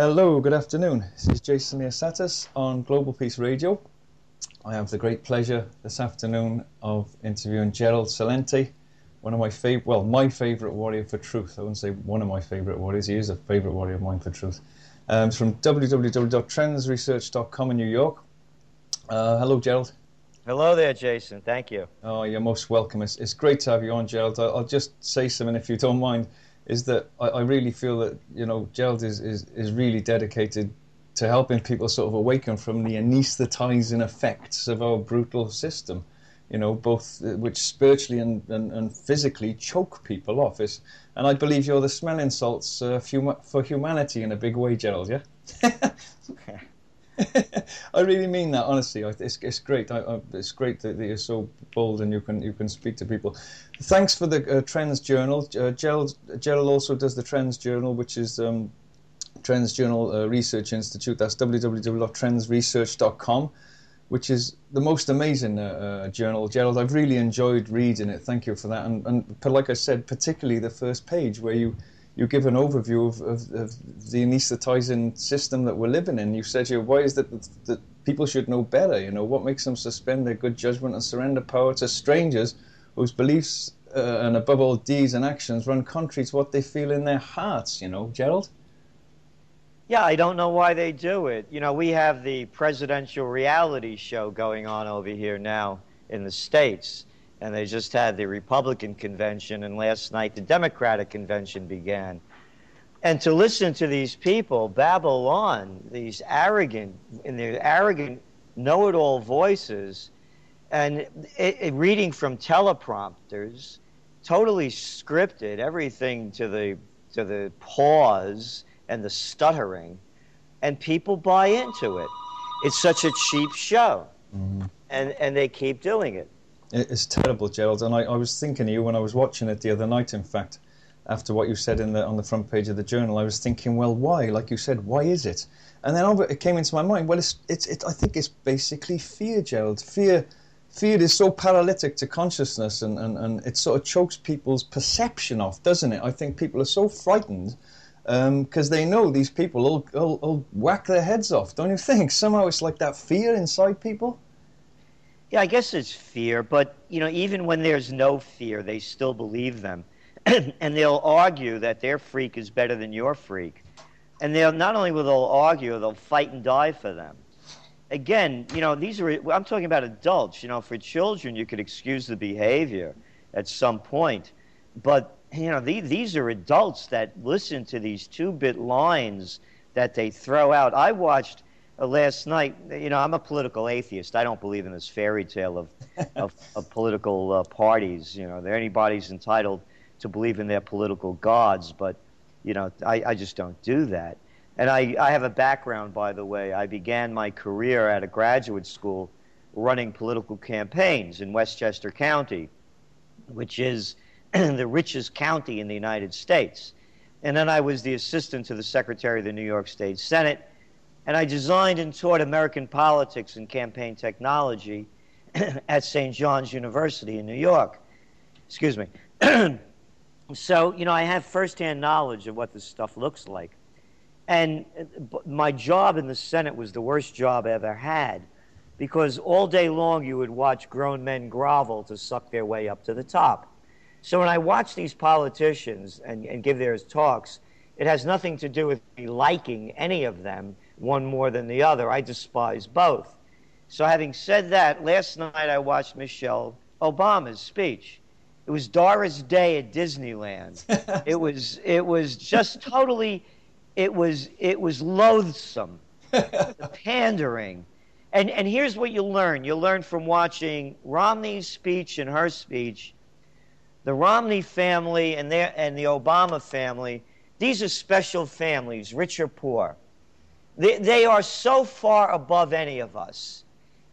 Hello, good afternoon. This is Jason Liosatos on Global Peace Radio. I have the great pleasure this afternoon of interviewing Gerald Celente, one of my favorite, well, my favorite warrior for truth. I wouldn't say one of my favorite warriors, he is a favorite warrior of mine for truth. Um, it's from www.trendsresearch.com in New York. Uh, hello, Gerald. Hello there, Jason. Thank you. Oh, you're most welcome. It's, it's great to have you on, Gerald. I'll, I'll just say something if you don't mind is that I, I, really feel that you know Gerald is, is, is really dedicated to helping people sort of awaken from the anesthetizing effects of our brutal system, you know, both uh, which spiritually and, and, and physically choke people off. Is, and I believe you're the smelling salts uh, for humanity in a big way, Gerald, yeah? I really mean that, honestly. It's, it's great. I, I, it's great that, that, you're so bold and you can you can speak to people. Thanks for the uh, Trends Journal. Uh, Gerald, Gerald also does the Trends Journal, which is um, Trends Journal uh, Research Institute. That's www.trendsresearch.com, which is the most amazing uh, uh, journal. Gerald, I've really enjoyed reading it. Thank you for that. And, and like I said, particularly the first page where you you give an overview of, of, of, the anesthetizing system that we're living in. You said here, why is that that people should know better? You know, what makes them suspend their good judgment and surrender power to strangers whose beliefs uh, and above all deeds and actions run contrary to what they feel in their hearts? You know, Gerald. Yeah, I don't know why they do it. You know, we have the presidential reality show going on over here now in the States and they just had the Republican convention, and last night the Democratic convention began. And to listen to these people babble on, these arrogant, in their arrogant, know-it-all voices, and it, it, reading from teleprompters, totally scripted, everything to the to the pause and the stuttering, and people buy into it. It's such a cheap show, mm-hmm. and and they keep doing it. It's terrible, Gerald. And I, I, was thinking of you when I was watching it the other night, in fact, after what you said in the, on the front page of the journal. I was thinking, well, why? Like you said, why is it? And then it came into my mind, well, it's, it's, it, I think it's basically fear, Gerald. Fear, fear is so paralytic to consciousness and, and, and it sort of chokes people's perception off, doesn't it? I think people are so frightened because um, they know these people will, will, will whack their heads off, don't you think? Somehow it's like that fear inside people. Yeah, I guess it's fear, but you know, even when there's no fear, they still believe them, and they'll argue that their freak is better than your freak, and they'll not only will they'll argue, they'll fight and die for them. Again, you know, these are I'm talking about adults. You know, for children, you could excuse the behavior at some point, but you know, these, these are adults that listen to these two-bit lines that they throw out. I watched last night, you know, I'm a political atheist. I don't believe in this fairy tale of, of, of, political uh, parties. You know, there anybody's entitled to believe in their political gods, but, you know, I, I just don't do that. And I, I have a background, by the way. I began my career at a graduate school running political campaigns in Westchester County, which is the richest county in the United States. And then I was the assistant to the Secretary of the New York State Senate and I designed and taught American politics and campaign technology at St. John's University in New York. Excuse me. so, you know, I have firsthand knowledge of what this stuff looks like. And uh, my job in the Senate was the worst job I ever had because all day long you would watch grown men grovel to suck their way up to the top. So when I watch these politicians and, and give their talks, it has nothing to do with me liking any of them one more than the other. I despise both. So, having said that, last night I watched Michelle Obama's speech. It was Doris Day at Disneyland. it was it was just totally it was it was loathsome. the pandering. And and here's what you learn. You learn from watching Romney's speech and her speech. The Romney family and their and the Obama family, these are special families, rich or poor. They, they are so far above any of us.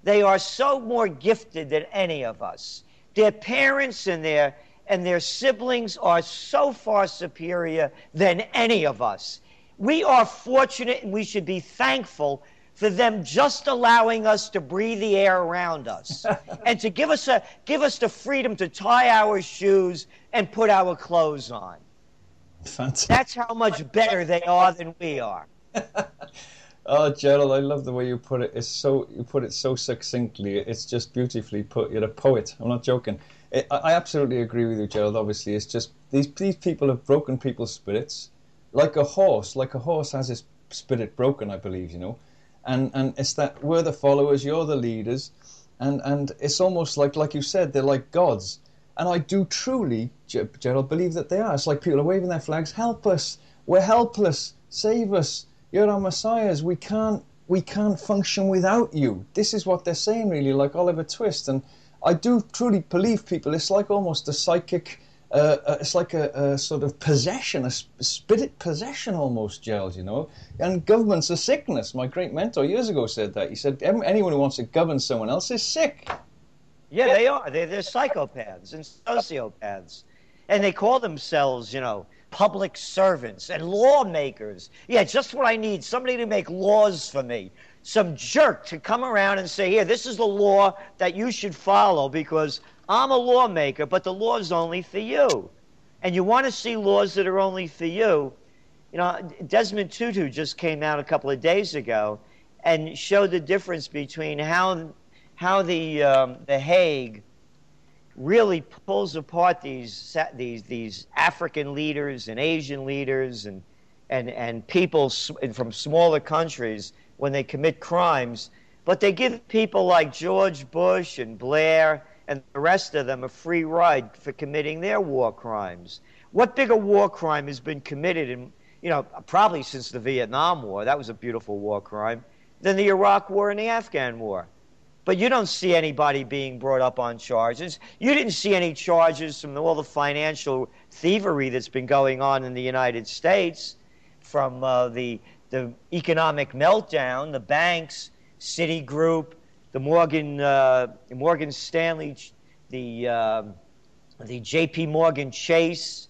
They are so more gifted than any of us. Their parents and their and their siblings are so far superior than any of us. We are fortunate and we should be thankful for them just allowing us to breathe the air around us and to give us a give us the freedom to tie our shoes and put our clothes on. Fantastic. That's how much better they are than we are. oh, Gerald, I love the way you put it. It's so you put it so succinctly. It's just beautifully put. You're a poet. I'm not joking. It, I, absolutely agree with you, Gerald. Obviously, it's just these these people have broken people's spirits, like a horse. Like a horse has its spirit broken, I believe. You know, and and it's that we're the followers, you're the leaders, and and it's almost like like you said, they're like gods. And I do truly, Gerald, believe that they are. It's like people are waving their flags. Help us! We're helpless. Save us! You're our messiahs. We can't we can't function without you. This is what they're saying, really, like Oliver Twist. And I do truly believe people. It's like almost a psychic. Uh, uh, it's like a, a, sort of possession, a spirit possession almost, Gerald, you know. And government's a sickness. My great mentor years ago said that. He said, anyone who wants to govern someone else is sick. Yeah, they are. They're, they're psychopaths and sociopaths. And they call themselves, you know, public servants and lawmakers. Yeah, just what I need somebody to make laws for me. Some jerk to come around and say, here, this is the law that you should follow because I'm a lawmaker, but the law's only for you. And you want to see laws that are only for you. You know, Desmond Tutu just came out a couple of days ago and showed the difference between how how the um, the Hague really pulls apart these these these African leaders and Asian leaders and and and people from smaller countries when they commit crimes, but they give people like George Bush and Blair and the rest of them a free ride for committing their war crimes. What bigger war crime has been committed in you know probably since the Vietnam War? That was a beautiful war crime. Than the Iraq War and the Afghan War but you don't see anybody being brought up on charges. You didn't see any charges from all the financial thievery that's been going on in the United States, from uh, the the economic meltdown, the banks, Citigroup, the Morgan uh, Morgan Stanley, the uh, the J.P. Morgan Chase,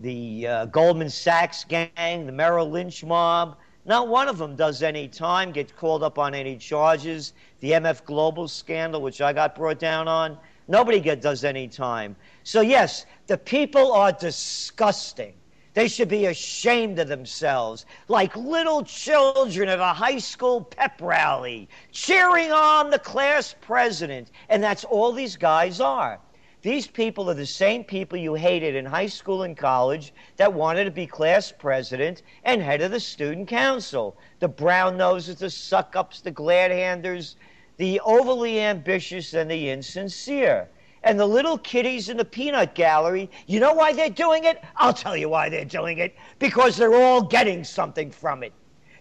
the uh, Goldman Sachs gang, the Merrill Lynch mob. Not one of them does any time, gets called up on any charges. The MF Global scandal, which I got brought down on, nobody get, does any time. So, yes, the people are disgusting. They should be ashamed of themselves, like little children at a high school pep rally, cheering on the class president. And that's all these guys are. These people are the same people you hated in high school and college that wanted to be class president and head of the student council. The brown noses, the suck ups, the glad handers, the overly ambitious, and the insincere. And the little kiddies in the peanut gallery, you know why they're doing it? I'll tell you why they're doing it. Because they're all getting something from it.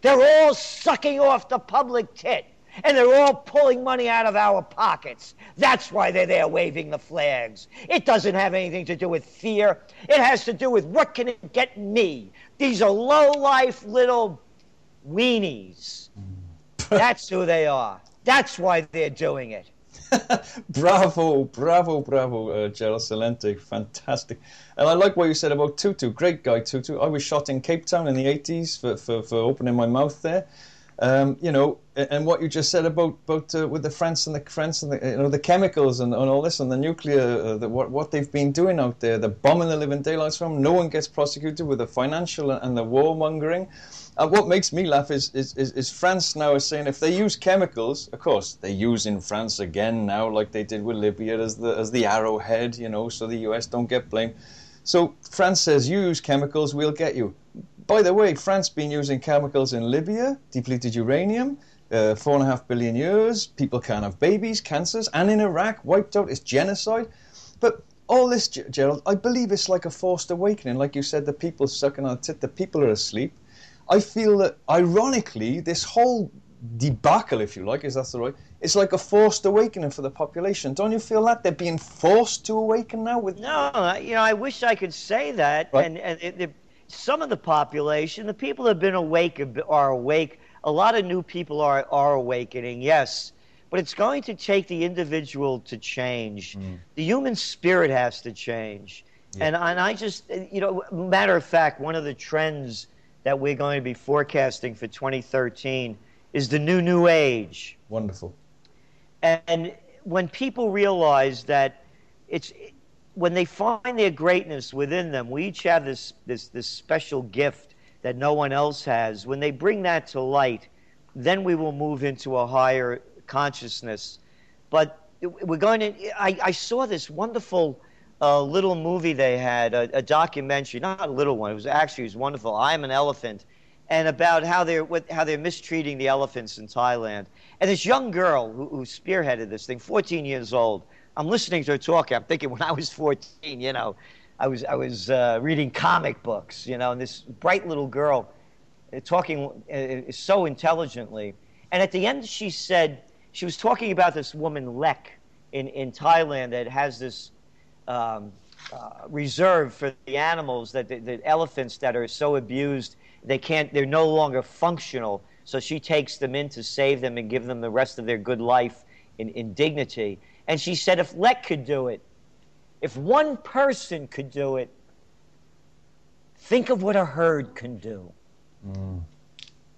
They're all sucking off the public tit and they're all pulling money out of our pockets. That's why they're there waving the flags. It doesn't have anything to do with fear. It has to do with what can it get me? These are low-life little weenies. Mm. That's who they are. That's why they're doing it. bravo, bravo, bravo, uh, Gerald. Fantastic. And I like what you said about Tutu. Great guy, Tutu. I was shot in Cape Town in the 80s for, for, for opening my mouth there. Um, you know, and what you just said about about uh, with the France and the France and the you know the chemicals and, and all this and the nuclear, uh, the, what what they've been doing out there, the bombing the living daylights from. No one gets prosecuted with the financial and the warmongering. And what makes me laugh is, is, is, is France now is saying if they use chemicals, of course they use in France again now, like they did with Libya as the as the arrowhead, you know, so the US don't get blamed. So France says use chemicals, we'll get you. By the way, France been using chemicals in Libya, depleted uranium, uh, four and a half billion years. People can't have babies, cancers, and in Iraq, wiped out. It's genocide. But all this, Gerald, I believe it's like a forced awakening. Like you said, the people sucking on the tit, the people are asleep. I feel that, ironically, this whole debacle, if you like, is that the right? It's like a forced awakening for the population. Don't you feel that they're being forced to awaken now? With no, you know, I wish I could say that, right. and, and it, it, some of the population, the people that have been awake are awake. A lot of new people are, are awakening, yes. But it's going to take the individual to change. Mm. The human spirit has to change. Yeah. And, and I just, you know, matter of fact, one of the trends that we're going to be forecasting for 2013 is the new, new age. Wonderful. And when people realize that it's, when they find their greatness within them, we each have this, this, this special gift that no one else has, when they bring that to light, then we will move into a higher consciousness. But we're going to, I, I saw this wonderful uh, little movie they had, a, a, documentary, not a little one, it was actually it was wonderful. I am an elephant. And about how they're how they're mistreating the elephants in Thailand, and this young girl who, who spearheaded this thing, 14 years old. I'm listening to her talking. I'm thinking when I was 14, you know, I was I was uh, reading comic books, you know, and this bright little girl uh, talking uh, so intelligently. And at the end, she said she was talking about this woman Lek in in Thailand that has this um, uh, reserve for the animals that the, the elephants that are so abused they can't they're no longer functional. So she takes them in to save them and give them the rest of their good life in, in dignity. And she said, if Lek could do it, if one person could do it, think of what a herd can do. Mm.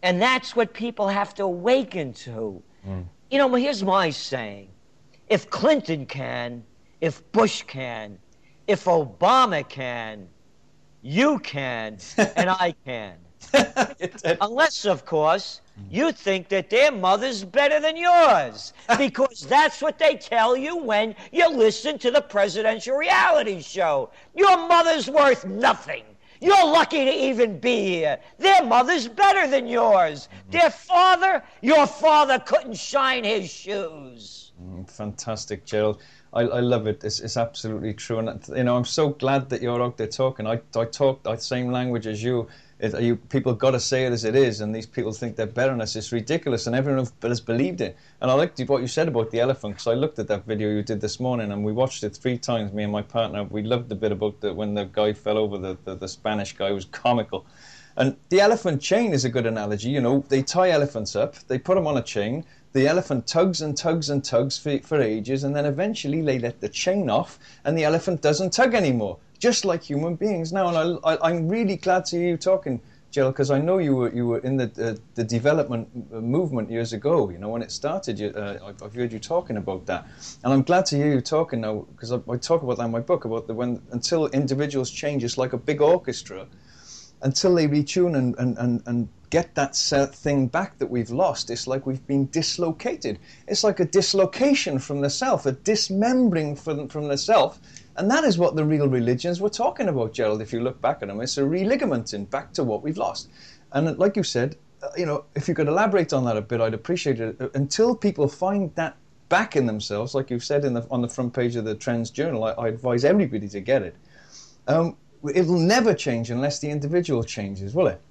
And that's what people have to awaken to. Mm. You know, here's my saying if Clinton can, if Bush can, if Obama can, you can, and I can. Unless, of course, you think that their mother's better than yours. Because that's what they tell you when you listen to the presidential reality show. Your mother's worth nothing. You're lucky to even be here. Their mother's better than yours. Their father, your father couldn't shine his shoes. Mm, fantastic, Gerald. I, I love it. It's, it's absolutely true. And, you know, I'm so glad that you're out there talking. I, I talk the same language as you it, you, people got to say it as it is, and these people think they're better than us. It's ridiculous, and everyone has believed it. And I liked what you said about the elephant, because I looked at that video you did this morning, and we watched it three times, me and my partner. We loved the bit about the, when the guy fell over, the, the, the Spanish guy was comical. And the elephant chain is a good analogy. You know, they tie elephants up, they put them on a chain, the elephant tugs and tugs and tugs for, for ages, and then eventually they let the chain off, and the elephant doesn't tug anymore just like human beings now. And I, am really glad to hear you talking, Jill, because I know you were you were in the uh, the development uh, movement years ago. You know when it started, you, uh, I've heard you talking about that, and I'm glad to hear you talking now because I, I, talk about that in my book about the when until individuals change, it's like a big orchestra, until they retune and and and, and get that thing back that we've lost. It's like we've been dislocated. It's like a dislocation from the self, a dismembering from, from the self and that is what the real religions were talking about, Gerald, if you look back at them. It's a religamenting back to what we've lost. And like you said, uh, you know, if you could elaborate on that a bit, I'd appreciate it. Uh, until people find that back in themselves, like you've said in the, on the front page of the Trends Journal, I, I advise everybody to get it. Um, it'll never change unless the individual changes, will it?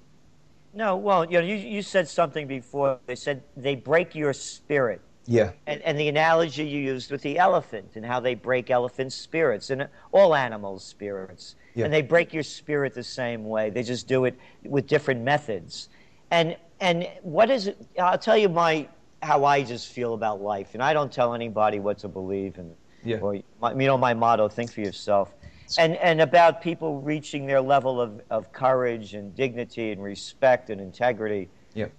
No, well, you know, you, you said something before. They said they break your spirit. Yeah. And, and the analogy you used with the elephant and how they break elephants' spirits and all animals' spirits. Yeah. And they break your spirit the same way. They just do it with different methods. And and what is it? I'll tell you my how I just feel about life. And I don't tell anybody what to believe. And yeah. or you know my motto: think for yourself. And and about people reaching their level of, of courage and dignity and respect and integrity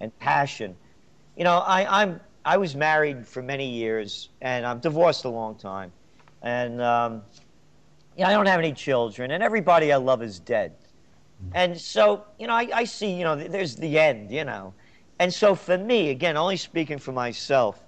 and passion. You know, I, I'm I was married for many years, and I'm divorced a long time, and um, yeah, I don't have any children, and everybody I love is dead, and so you know, I, I see, you know, there's the end, you know, and so for me, again, only speaking for myself,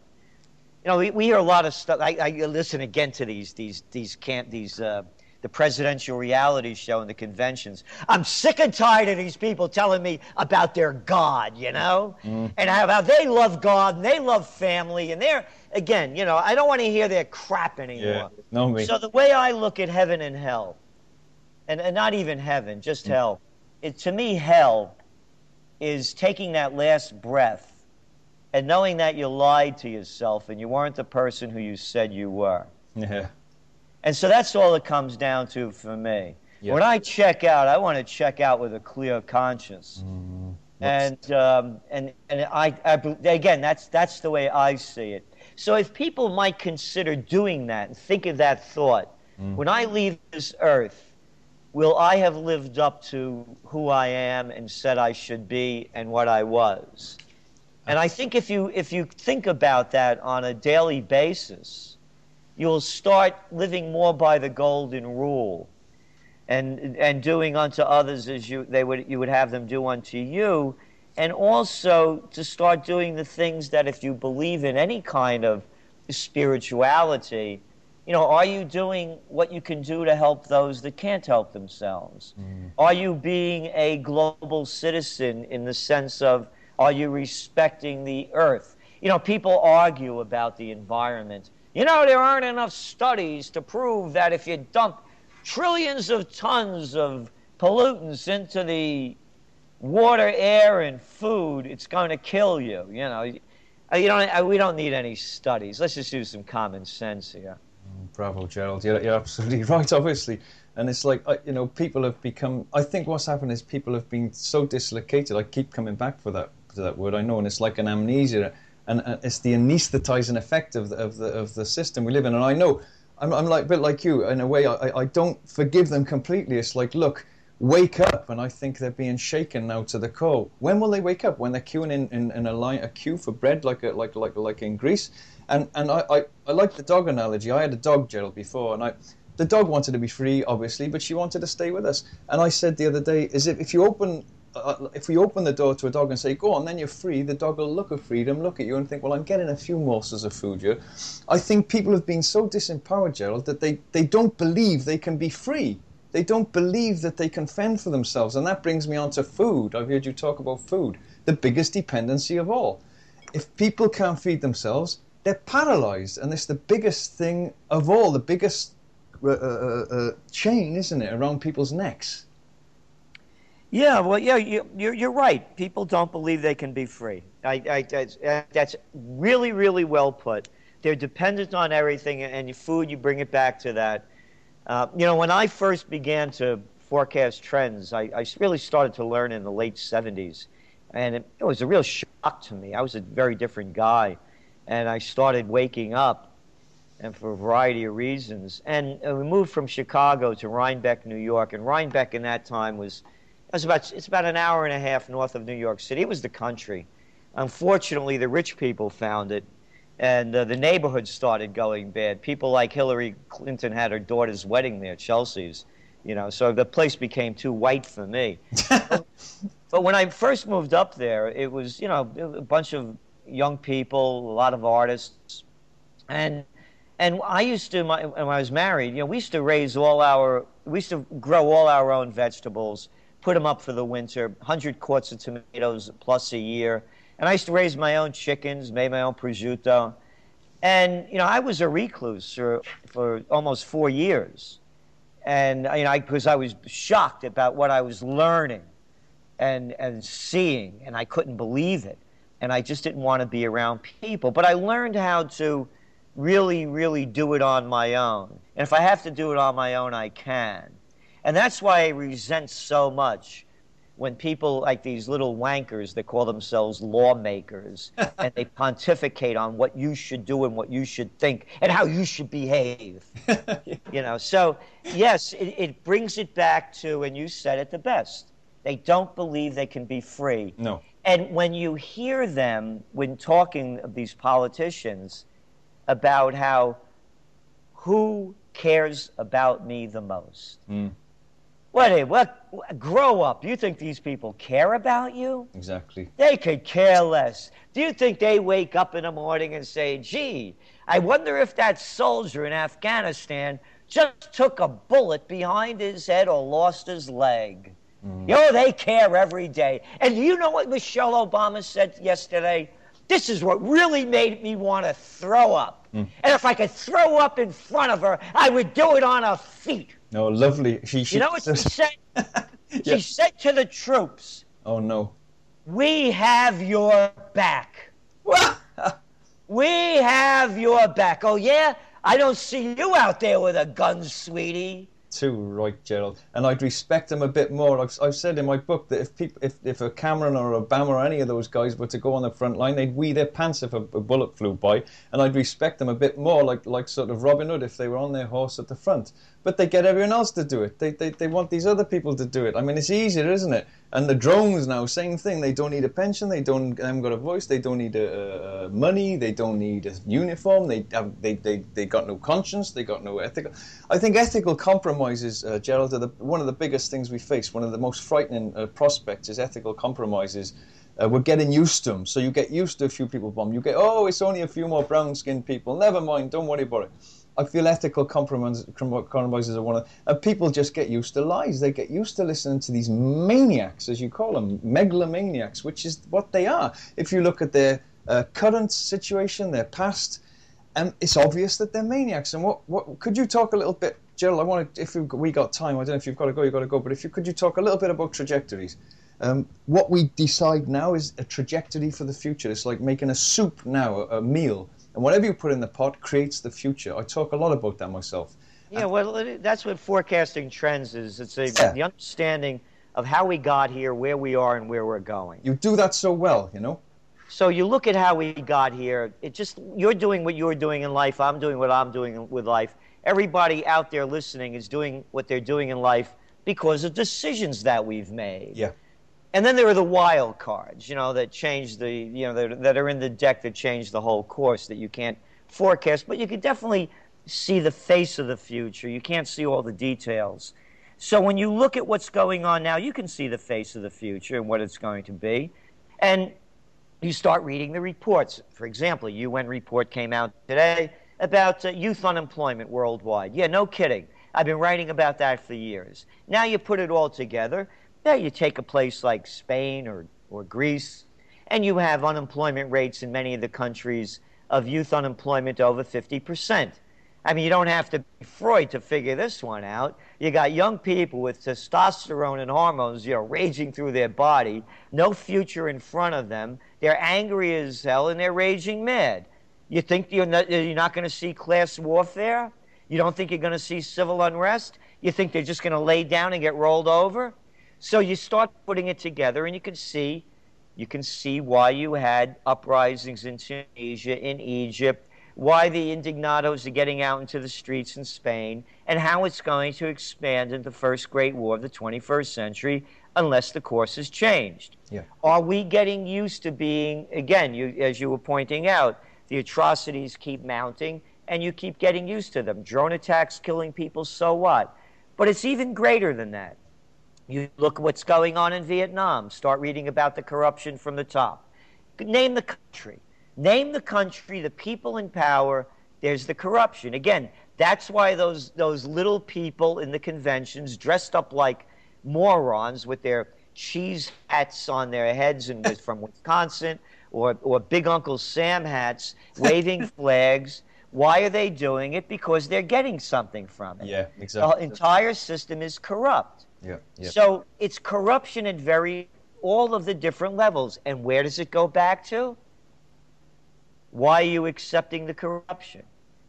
you know, we, we hear a lot of stuff. I, I listen again to these these these camp these. Uh, the presidential reality show and the conventions. I'm sick and tired of these people telling me about their God, you know, mm. and how, they love God and they love family and they're again, you know, I don't want to hear their crap anymore. Yeah. No, me. So the way I look at heaven and hell, and, and not even heaven, just mm. hell, it, to me, hell is taking that last breath and knowing that you lied to yourself and you weren't the person who you said you were. Yeah. And so that's all it comes down to for me. Yep. When I check out, I want to check out with a clear conscience. Mm, and, um, and, and I, I, again, that's, that's the way I see it. So if people might consider doing that and think of that thought, mm. when I leave this earth, will I have lived up to who I am and said I should be and what I was? And I think if you, if you think about that on a daily basis, you'll start living more by the golden rule. and and doing unto others as you they would you would have them do unto you, and also to start doing the things that if you believe in any kind of spirituality, you know, are you doing what you can do to help those that can't help themselves? Mm. Are you being a global citizen in the sense of are you respecting the earth? You know, people argue about the environment. You know, there aren't enough studies to prove that if you dump trillions of tons of pollutants into the water, air, and food, it's going to kill you. You know, you uh, don't, uh, we don't need any studies. Let's just use some common sense here. Mm, bravo, Gerald. You're, you're absolutely right, obviously. And it's like, uh, you know, people have become, I think what's happened is people have been so dislocated. I keep coming back for that, that word, I know, and it's like an amnesia. And, it's the anesthetizing effect of the, of, the, of the system we live in. And I know, I'm, I'm like a bit like you, in a way, I, I don't forgive them completely. It's like, look, wake up and i think they're being shaken now to the core when will they wake up when they're queuing in, in, in a line a queue for bread like a, like like like in greece and and I, I, I like the dog analogy. I had a dog, Gerald, before, and I the dog wanted to be free, obviously, but she wanted to stay with us. And I said the other day, is if, if you open uh, if we open the door to a dog and say, go on, then you're free, the dog will look at freedom, look at you and think, well, I'm getting a few morsels of food here. I think people have been so disempowered, Gerald, that they, they don't believe they can be free. They don't believe that they can fend for themselves. And that brings me on to food. I've heard you talk about food, the biggest dependency of all. If people can't feed themselves, they're paralyzed, and it's the biggest thing of all, the biggest uh, uh, uh, chain, isn't it, around people's necks? Yeah, well, yeah, you, are you're right. People don't believe they can be free. I, I, that's, that's really, really well put. They're dependent on everything, and your food, you bring it back to that. Uh, you know, when I first began to forecast trends, I, I, really started to learn in the late 70s. And it, it was a real shock to me. I was a very different guy and I started waking up, and for a variety of reasons. And uh, we moved from Chicago to Rhinebeck, New York, and Rhinebeck in that time was, it was about it's about an hour and a half north of New York City. It was the country. Unfortunately, the rich people found it, and uh, the neighborhood started going bad. People like Hillary Clinton had her daughter's wedding there, Chelsea's. You know, so the place became too white for me. but when I first moved up there, it was you know a bunch of young people, a lot of artists, and and I used to my, when I was married, you know, we used to raise all our, we used to grow all our own vegetables, put them up for the winter, hundred quarts of tomatoes plus a year, and I used to raise my own chickens, made my own prosciutto, and you know, I was a recluse for for almost four years, and you know, because I, I was shocked about what I was learning, and and seeing, and I couldn't believe it and I just didn't want to be around people. But I learned how to really, really do it on my own. And if I have to do it on my own, I can. And that's why I resent so much when people like these little wankers that call themselves lawmakers and they pontificate on what you should do and what you should think and how you should behave. you know, so yes, it, it brings it back to, and you said it the best. They don't believe they can be free. No. And when you hear them, when talking of these politicians, about how who cares about me the most? Mm. What, what? Grow up. You think these people care about you? Exactly. They could care less. Do you think they wake up in the morning and say, gee, I wonder if that soldier in Afghanistan just took a bullet behind his head or lost his leg? Mm. You know, they care every day. And do you know what Michelle Obama said yesterday? This is what really made me want to throw up. Mm. And if I could throw up in front of her, I would do it on her feet. No, lovely. She, she you know what she said? She said to the troops, Oh, no. We have your back. we have your back. Oh, yeah? I don't see you out there with a gun, sweetie too right, Gerald. And I'd respect them a bit more. I've, I've said in my book that if people, if, if a Cameron or a Obama or any of those guys were to go on the front line, they'd wee their pants if a, a bullet flew by, and I'd respect them a bit more, like like sort of Robin Hood if they were on their horse at the front. But they get everyone else to do it. They, they, they want these other people to do it. I mean, it's easier, isn't it? And the drones now, same thing. They don't need a pension. They don't they haven't got a voice. They don't need a, money. They don't need a uniform. They have they, they, they got no conscience. They got no ethical. I think ethical compromises, uh, Gerald, are the, one of the biggest things we face. One of the most frightening uh, prospects is ethical compromises. Uh, we're getting used to them. So you get used to a few people bomb. You get, oh, it's only a few more brown skinned people. Never mind. Don't worry about it. I feel ethical compromises, compromises are one of, and people just get used to lies. They get used to listening to these maniacs, as you call them, megalomaniacs, which is what they are. If you look at their uh, current situation, their past, and it's obvious that they're maniacs. And what, what could you talk a little bit, Gerald? I want to, if we got time, I don't know if you've got to go, you've got to go, but if you could you talk a little bit about trajectories? Um, what we decide now is a trajectory for the future. It's like making a soup now, a, a meal and whatever you put in the pot creates the future. I talk a lot about that myself. Yeah, well, that's what forecasting trends is. It's a, yeah. the understanding of how we got here, where we are, and where we're going. You do that so well, you know. So you look at how we got here. It just you're doing what you're doing in life. I'm doing what I'm doing with life. Everybody out there listening is doing what they're doing in life because of decisions that we've made. Yeah. And then there are the wild cards, you know, that change the, you know, that, that are in the deck that change the whole course that you can't forecast, but you can definitely see the face of the future. You can't see all the details. So when you look at what's going on now, you can see the face of the future and what it's going to be. And you start reading the reports. For example, a UN report came out today about uh, youth unemployment worldwide. Yeah, no kidding. I've been writing about that for years. Now you put it all together, yeah, you take a place like Spain or, or Greece, and you have unemployment rates in many of the countries of youth unemployment over 50%. I mean, you don't have to be Freud to figure this one out. You got young people with testosterone and hormones, you know, raging through their body, no future in front of them. They're angry as hell and they're raging mad. You think you're not, you're not going to see class warfare? You don't think you're going to see civil unrest? You think they're just going to lay down and get rolled over? So you start putting it together, and you can see, you can see why you had uprisings in Tunisia, in Egypt, why the indignados are getting out into the streets in Spain, and how it's going to expand into the first great war of the 21st century unless the course is changed. Yeah. Are we getting used to being, again, you, as you were pointing out, the atrocities keep mounting, and you keep getting used to them. Drone attacks killing people, so what? But it's even greater than that. You look what's going on in Vietnam. Start reading about the corruption from the top. Name the country. Name the country, the people in power. There's the corruption. Again, that's why those, those little people in the conventions dressed up like morons with their cheese hats on their heads and from Wisconsin or, or Big Uncle Sam hats waving flags. Why are they doing it? Because they're getting something from it. Yeah, exactly. The entire system is corrupt. Yeah, yeah. So it's corruption at very all of the different levels. And where does it go back to? Why are you accepting the corruption?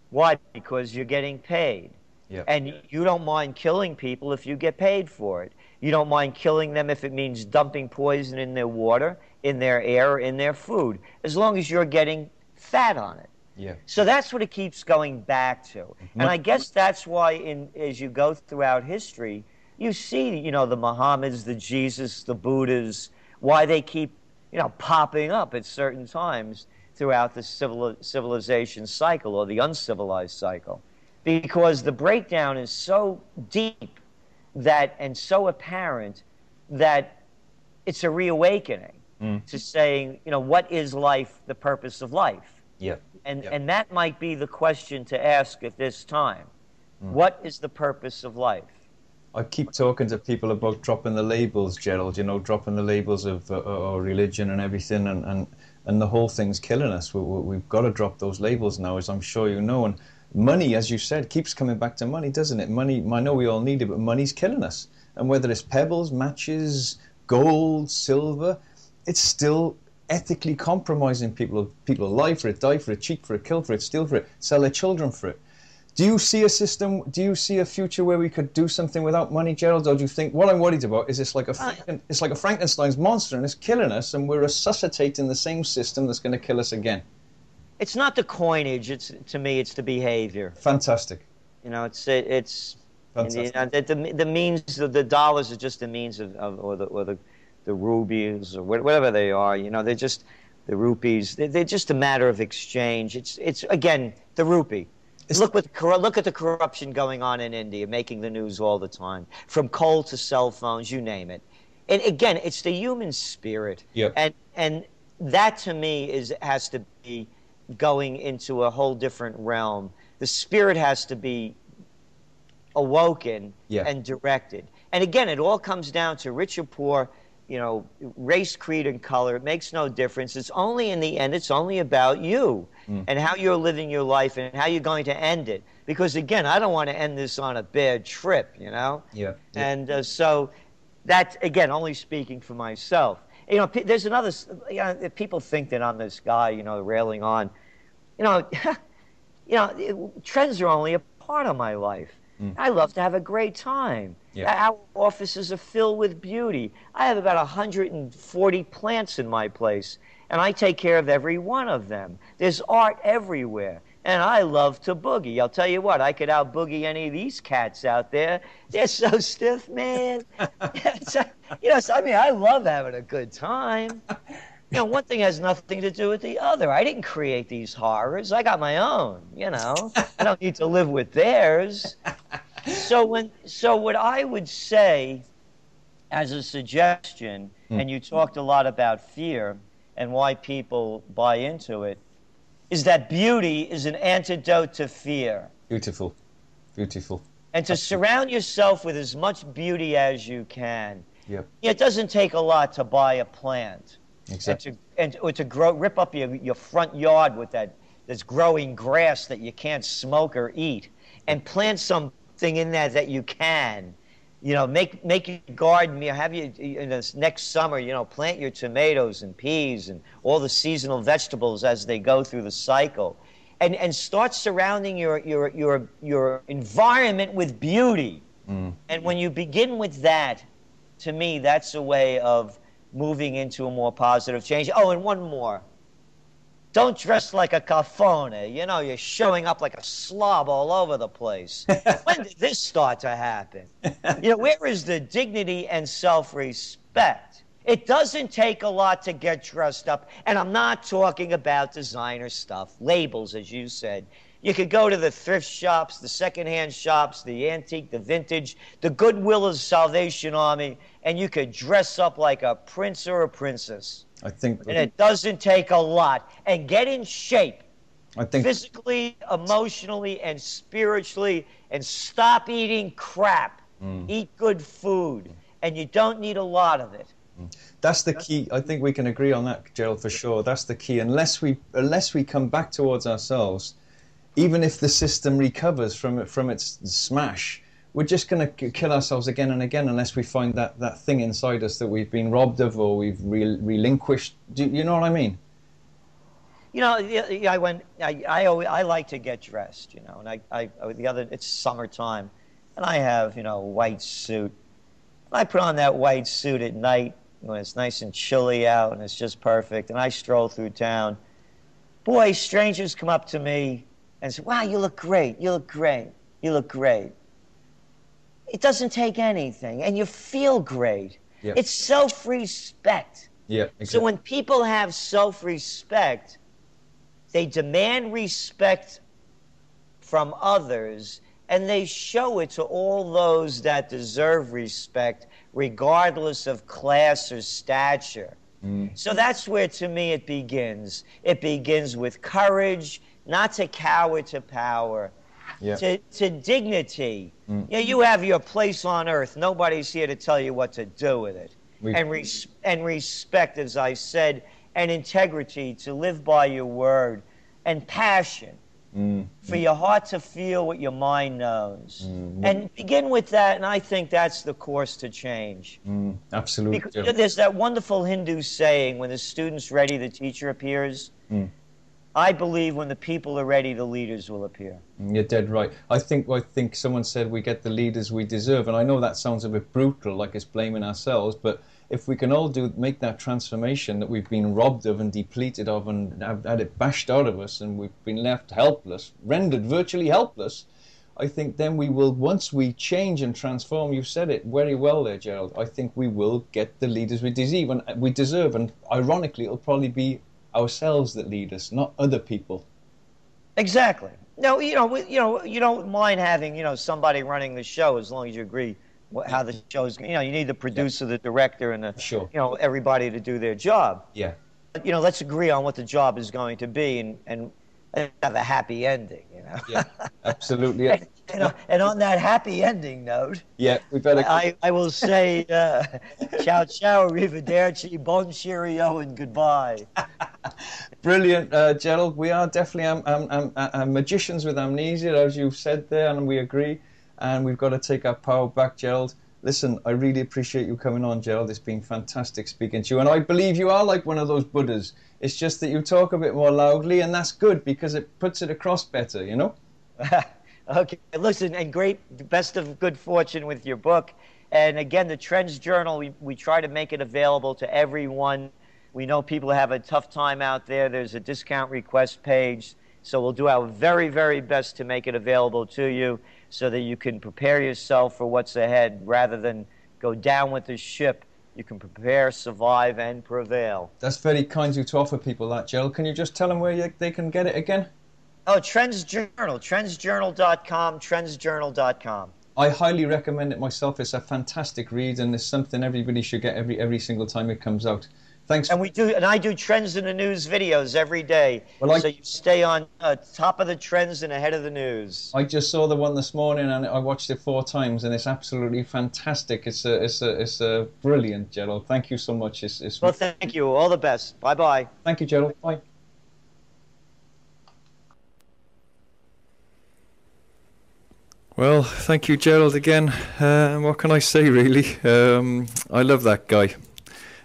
Why? Because you're getting paid. Yeah. And you don't mind killing people if you get paid for it. You don't mind killing them if it means dumping poison in their water, in their air, in their food, as long as you're getting fat on it. Yeah. So that's what it keeps going back to. Mm-hmm. And I guess that's why in as you go throughout history, you see, you know, the Muhammads, the Jesus, the Buddhas, why they keep, you know, popping up at certain times throughout the civil, civilization cycle or the uncivilized cycle. Because the breakdown is so deep that and so apparent that it's a reawakening mm. to saying, you know, what is life, the purpose of life? Yeah. And, and that might be the question to ask at this time. Mm. What is the purpose of life? I keep talking to people about dropping the labels, Gerald. You know, dropping the labels of uh, uh religion and everything, and, and and the whole thing's killing us. We, we, we've got to drop those labels now, as I'm sure you know. And money, as you said, keeps coming back to money, doesn't it? Money. I know we all need it, but money's killing us. And whether it's pebbles, matches, gold, silver, it's still ethically compromising people. People lie for it, die for it, cheat for it, kill for it, steal for it, sell their children for it. Do you see a system? Do you see a future where we could do something without money, Gerald? Or do you think what I'm worried about is it's like a uh, it's like a Frankenstein's monster and it's killing us, and we're resuscitating the same system that's going to kill us again? It's not the coinage. It's to me, it's the behavior. Fantastic. You know, it's it, it's And, you know, the, the, the means, the, the dollars are just the means of, of or the or the, the rubies or whatever they are. You know, they're just the rupees. They're, they're just a matter of exchange. It's it's again the rupee. Look with look at the corruption going on in India, making the news all the time, from coal to cell phones, you name it. And again, it's the human spirit, yep. and and that to me is has to be going into a whole different realm. The spirit has to be awoken yeah. and directed. And again, it all comes down to rich or poor, you know, race, creed, and color. It makes no difference. It's only in the end, it's only about you mm. and how you're living your life and how you're going to end it. Because again, I don't want to end this on a bad trip, you know? Yeah. And uh, so that, again, only speaking for myself. You know, there's another, you know, people think that I'm this guy, you know, railing on. You know, you know, it, trends are only a part of my life. Mm. I love to have a great time. Yeah. Our offices are filled with beauty. I have about 140 plants in my place, and I take care of every one of them. There's art everywhere, and I love to boogie. I'll tell you what, I could out boogie any of these cats out there. They're so stiff, man. you know, so, I mean, I love having a good time. You know, one thing has nothing to do with the other. I didn't create these horrors. I got my own, you know. I don't need to live with theirs. So when so what I would say as a suggestion, mm. and you talked a lot about fear and why people buy into it, is that beauty is an antidote to fear. Beautiful. Beautiful. And to surround yourself with as much beauty as you can. Yep. It doesn't take a lot to buy a plant. Exactly. And to, and, or to grow, rip up your, your front yard with that that's growing grass that you can't smoke or eat, and plant something in there that you can. You know, make make your garden. You have you in this next summer. You know, plant your tomatoes and peas and all the seasonal vegetables as they go through the cycle, and and start surrounding your your your your environment with beauty. Mm. And when you begin with that, to me, that's a way of moving into a more positive change. Oh, and one more. Don't dress like a cafone. You know, you're showing up like a slob all over the place. when did this start to happen? You know, where is the dignity and self respect? It doesn't take a lot to get dressed up. And I'm not talking about designer stuff, labels, as you said. You could go to the thrift shops, the secondhand shops, the antique, the vintage, the Goodwill of the Salvation Army, and you could dress up like a prince or a princess. I think. And it doesn't take a lot. And get in shape. I think. Physically, emotionally, and spiritually, and stop eating crap. Mm. Eat good food. And you don't need a lot of it. Mm. That's the key. I think we can agree on that, Gerald, for sure. That's the key. Unless we, unless we come back towards ourselves even if the system recovers from it, from its smash, we're just going to kill ourselves again and again unless we find that, that thing inside us that we've been robbed of or we've re- relinquished. Do you know what I mean? You know, I went. I, I always, I like to get dressed. You know, and I, I the other it's summertime, and I have you know a white suit. I put on that white suit at night when it's nice and chilly out and it's just perfect. And I stroll through town. Boy, strangers come up to me and say, wow, you look great, you look great, you look great. It doesn't take anything, and you feel great. Yep. It's self respect. Yeah, exactly. So when people have self respect, they demand respect from others and they show it to all those that deserve respect, regardless of class or stature. Mm. So that's where, to me, it begins. It begins with courage, not to cower to power, yeah. to, to dignity. Mm. You, know, you have your place on earth. Nobody's here to tell you what to do with it. We, and, res- and respect, as I said, and integrity to live by your word, and passion mm. for your heart to feel what your mind knows. Mm. And begin with that, and I think that's the course to change. Mm. Absolutely. Because there's that wonderful Hindu saying when the student's ready, the teacher appears. I believe when the people are ready, the leaders will appear. You're dead right. I think I think someone said we get the leaders we deserve, and I know that sounds a bit brutal, like it's blaming ourselves. But if we can all do make that transformation that we've been robbed of and depleted of, and have had it bashed out of us, and we've been left helpless, rendered virtually helpless, I think then we will, once we change and transform, you've said it very well there, Gerald, I think we will get the leaders we deserve. And, we deserve, and ironically, it'll probably be ourselves that lead us, not other people. Exactly. No, you know, you know, you don't mind having you know somebody running the show as long as you agree how the show's. You know, you need the producer, yeah. the director, and the sure. you know everybody to do their job. Yeah. But, you know, let's agree on what the job is going to be, and and have a happy ending. You know. Yeah, absolutely. and, and, and, on that happy ending note, yeah, we better. I, I will say, uh, ciao, ciao, arrivederci, bon cheerio, and goodbye. Brilliant, uh, Gerald. We are definitely um, um, um, uh, magicians with amnesia, as you've said there, and we agree. And we've got to take our power back, Gerald. Listen, I really appreciate you coming on, Gerald. It's been fantastic speaking to you. And I believe you are like one of those Buddhas. It's just that you talk a bit more loudly, and that's good because it puts it across better, you know? okay, listen, and great, best of good fortune with your book. And again, the Trends Journal, we, we try to make it available to everyone. We know people have a tough time out there. There's a discount request page. So we'll do our very, very best to make it available to you so that you can prepare yourself for what's ahead rather than go down with the ship. You can prepare, survive, and prevail. That's very kind of you to offer people that, Jill. Can you just tell them where you, they can get it again? Oh, Trends Journal, trendsjournal.com, trendsjournal.com. I highly recommend it myself. It's a fantastic read, and it's something everybody should get every every single time it comes out. Thanks. And we do, and I do trends in the news videos every day, well, I, so you stay on uh, top of the trends and ahead of the news. I just saw the one this morning, and I watched it four times, and it's absolutely fantastic. It's a, it's a, it's a brilliant, Gerald. Thank you so much. It's, it's well, thank you. All the best. Bye bye. Thank you, Gerald. Bye. Well, thank you, Gerald, again. Uh, what can I say, really? Um, I love that guy.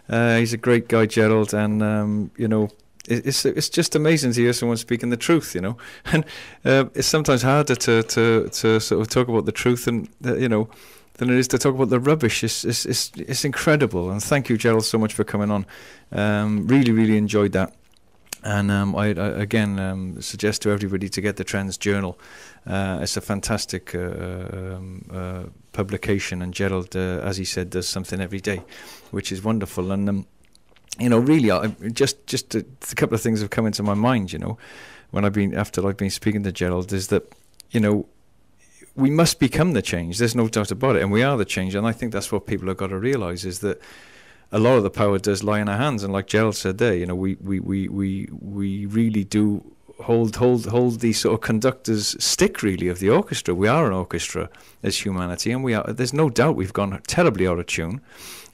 Uh, he's a great guy, Gerald, and um, you know, it's it's just amazing to hear someone speaking the truth, you know. And uh, it's sometimes harder to, to to sort of talk about the truth and uh, you know than it is to talk about the rubbish. It's it's it's, it's incredible. And thank you, Gerald, so much for coming on. Um, really, really enjoyed that. And um, I, I, again um, suggest to everybody to get the Trends Journal. Uh, it's a fantastic uh, um, uh, publication, and Gerald, uh, as he said, does something every day, which is wonderful. And um, you know, really, I, just just a, a, couple of things have come into my mind. You know, when I've been after I've been speaking to Gerald, is that you know we must become the change. There's no doubt about it, and we are the change. And I think that's what people have got to realise is that a lot of the power does lie in our hands. And like Gerald said there, you know, we we we we, we really do hold hold hold the sort of conductor's stick really of the orchestra. We are an orchestra as humanity, and we are. There's no doubt we've gone terribly out of tune.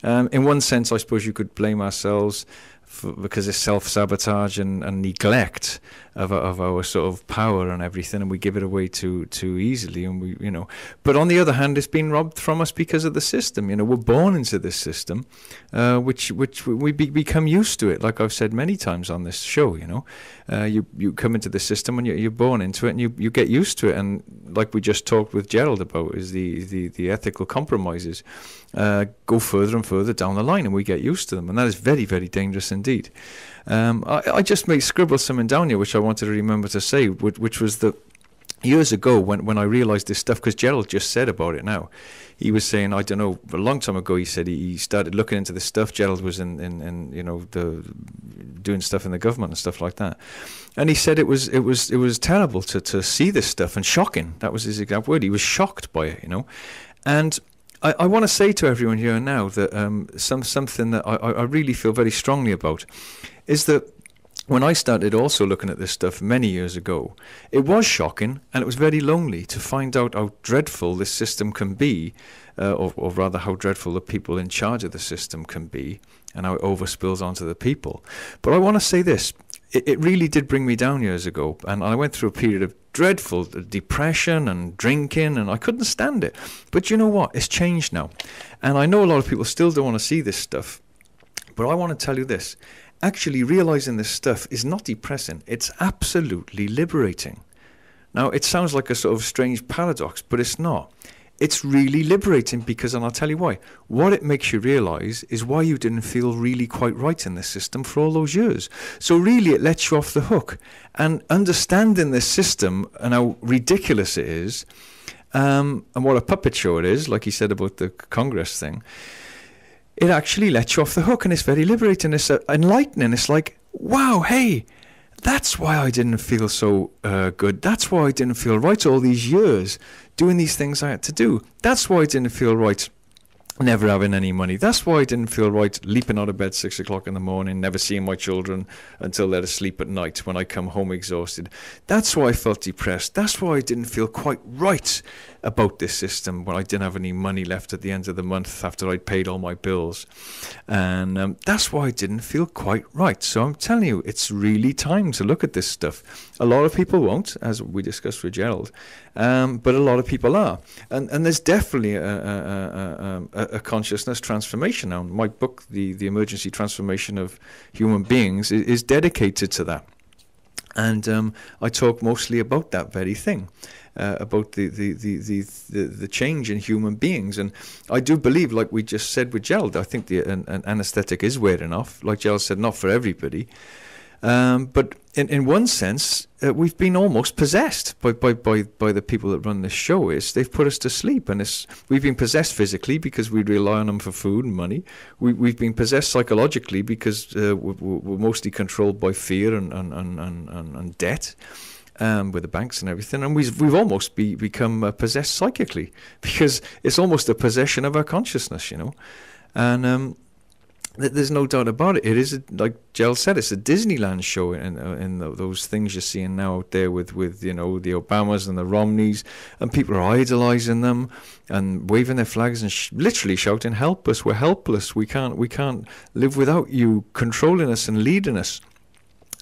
Um, in one sense, I suppose you could blame ourselves for, because it's self sabotage and, and neglect of, of our sort of power and everything, and we give it away too too easily. And we, you know, but on the other hand, it's been robbed from us because of the system. You know, we're born into this system, uh, which which we be, become used to it. Like I've said many times on this show, you know, uh, you you come into the system and you're, you're born into it, and you, you get used to it. And like we just talked with Gerald about, is the the, the ethical compromises uh, go further and further down the line, and we get used to them, and that is very very dangerous indeed. Um, I, I, just made scribble something down here, which I wanted to remember to say, which, which was that years ago when, when I realised this stuff, because Gerald just said about it now, he was saying, I don't know, a long time ago, he said he, he started looking into this stuff. Gerald was in, in, in, you know, the doing stuff in the government and stuff like that. And he said it was it was it was terrible to, to see this stuff and shocking. That was his exact word. He was shocked by it, you know. And I, I want to say to everyone here now that um, some something that I, I really feel very strongly about is that when I started also looking at this stuff many years ago, it was shocking and it was very lonely to find out how dreadful this system can be, uh, or, or, rather, how dreadful the people in charge of the system can be, and how it overspills onto the people. But I want to say this it, it really did bring me down years ago, and I went through a period of dreadful depression and drinking, and I couldn't stand it. But you know what? It's changed now. And I know a lot of people still don't want to see this stuff, but I want to tell you this actually realizing this stuff is not depressing, it's absolutely liberating. Now, it sounds like a sort of strange paradox, but it's not. It's really liberating because, and I'll tell you why. What it makes you realize is why you didn't feel really quite right in this system for all those years. So, really, it lets you off the hook. And understanding this system and how ridiculous it is, Um, and what a puppet show it is, like he said about the Congress thing, it actually lets you off the hook and it's very liberating. It's enlightening. It's like, wow, hey, that's why I didn't feel so uh, good. That's why I didn't feel right all these years doing these things I had to do. That's why I didn't feel right never having any money. That's why I didn't feel right leaping out of bed six o'clock in the morning, never seeing my children until they're asleep at night when I come home exhausted. That's why I felt depressed. That's why I didn't feel quite right about this system when I didn't have any money left at the end of the month after I'd paid all my bills. And um, that's why I didn't feel quite right. So I'm telling you, it's really time to look at this stuff. A lot of people won't, as we discussed with Gerald, um, but a lot of people are. And, and there's definitely a, a, a, a, consciousness transformation now. My book, The, the Emergency Transformation of Human Beings, is, is dedicated to that. And um, I talk mostly about that very thing uh, about the, the, the, the, the, change in human beings. And I do believe, like we just said with Gerald, I think the an, an anesthetic is wearing off. Like Gerald said, not for everybody. Um, but in, in one sense, uh, we've been almost possessed by, by, by, by the people that run this show. Is they've put us to sleep, and it's, we've been possessed physically because we rely on them for food and money. We, we've been possessed psychologically because uh, we're, we're, mostly controlled by fear and, and, and, and, and debt um, with the banks and everything, and we've we've almost be, become uh, possessed psychically because it's almost a possession of our consciousness, you know, and um, there's no doubt about it. It is a, like Gel said, it's a Disneyland show and uh, the, those things you're seeing now out there with with you know the Obamas and the Romneys, and people are idolizing them and waving their flags and sh- literally shouting, "Help us! We're helpless. We can't we can't live without you controlling us and leading us."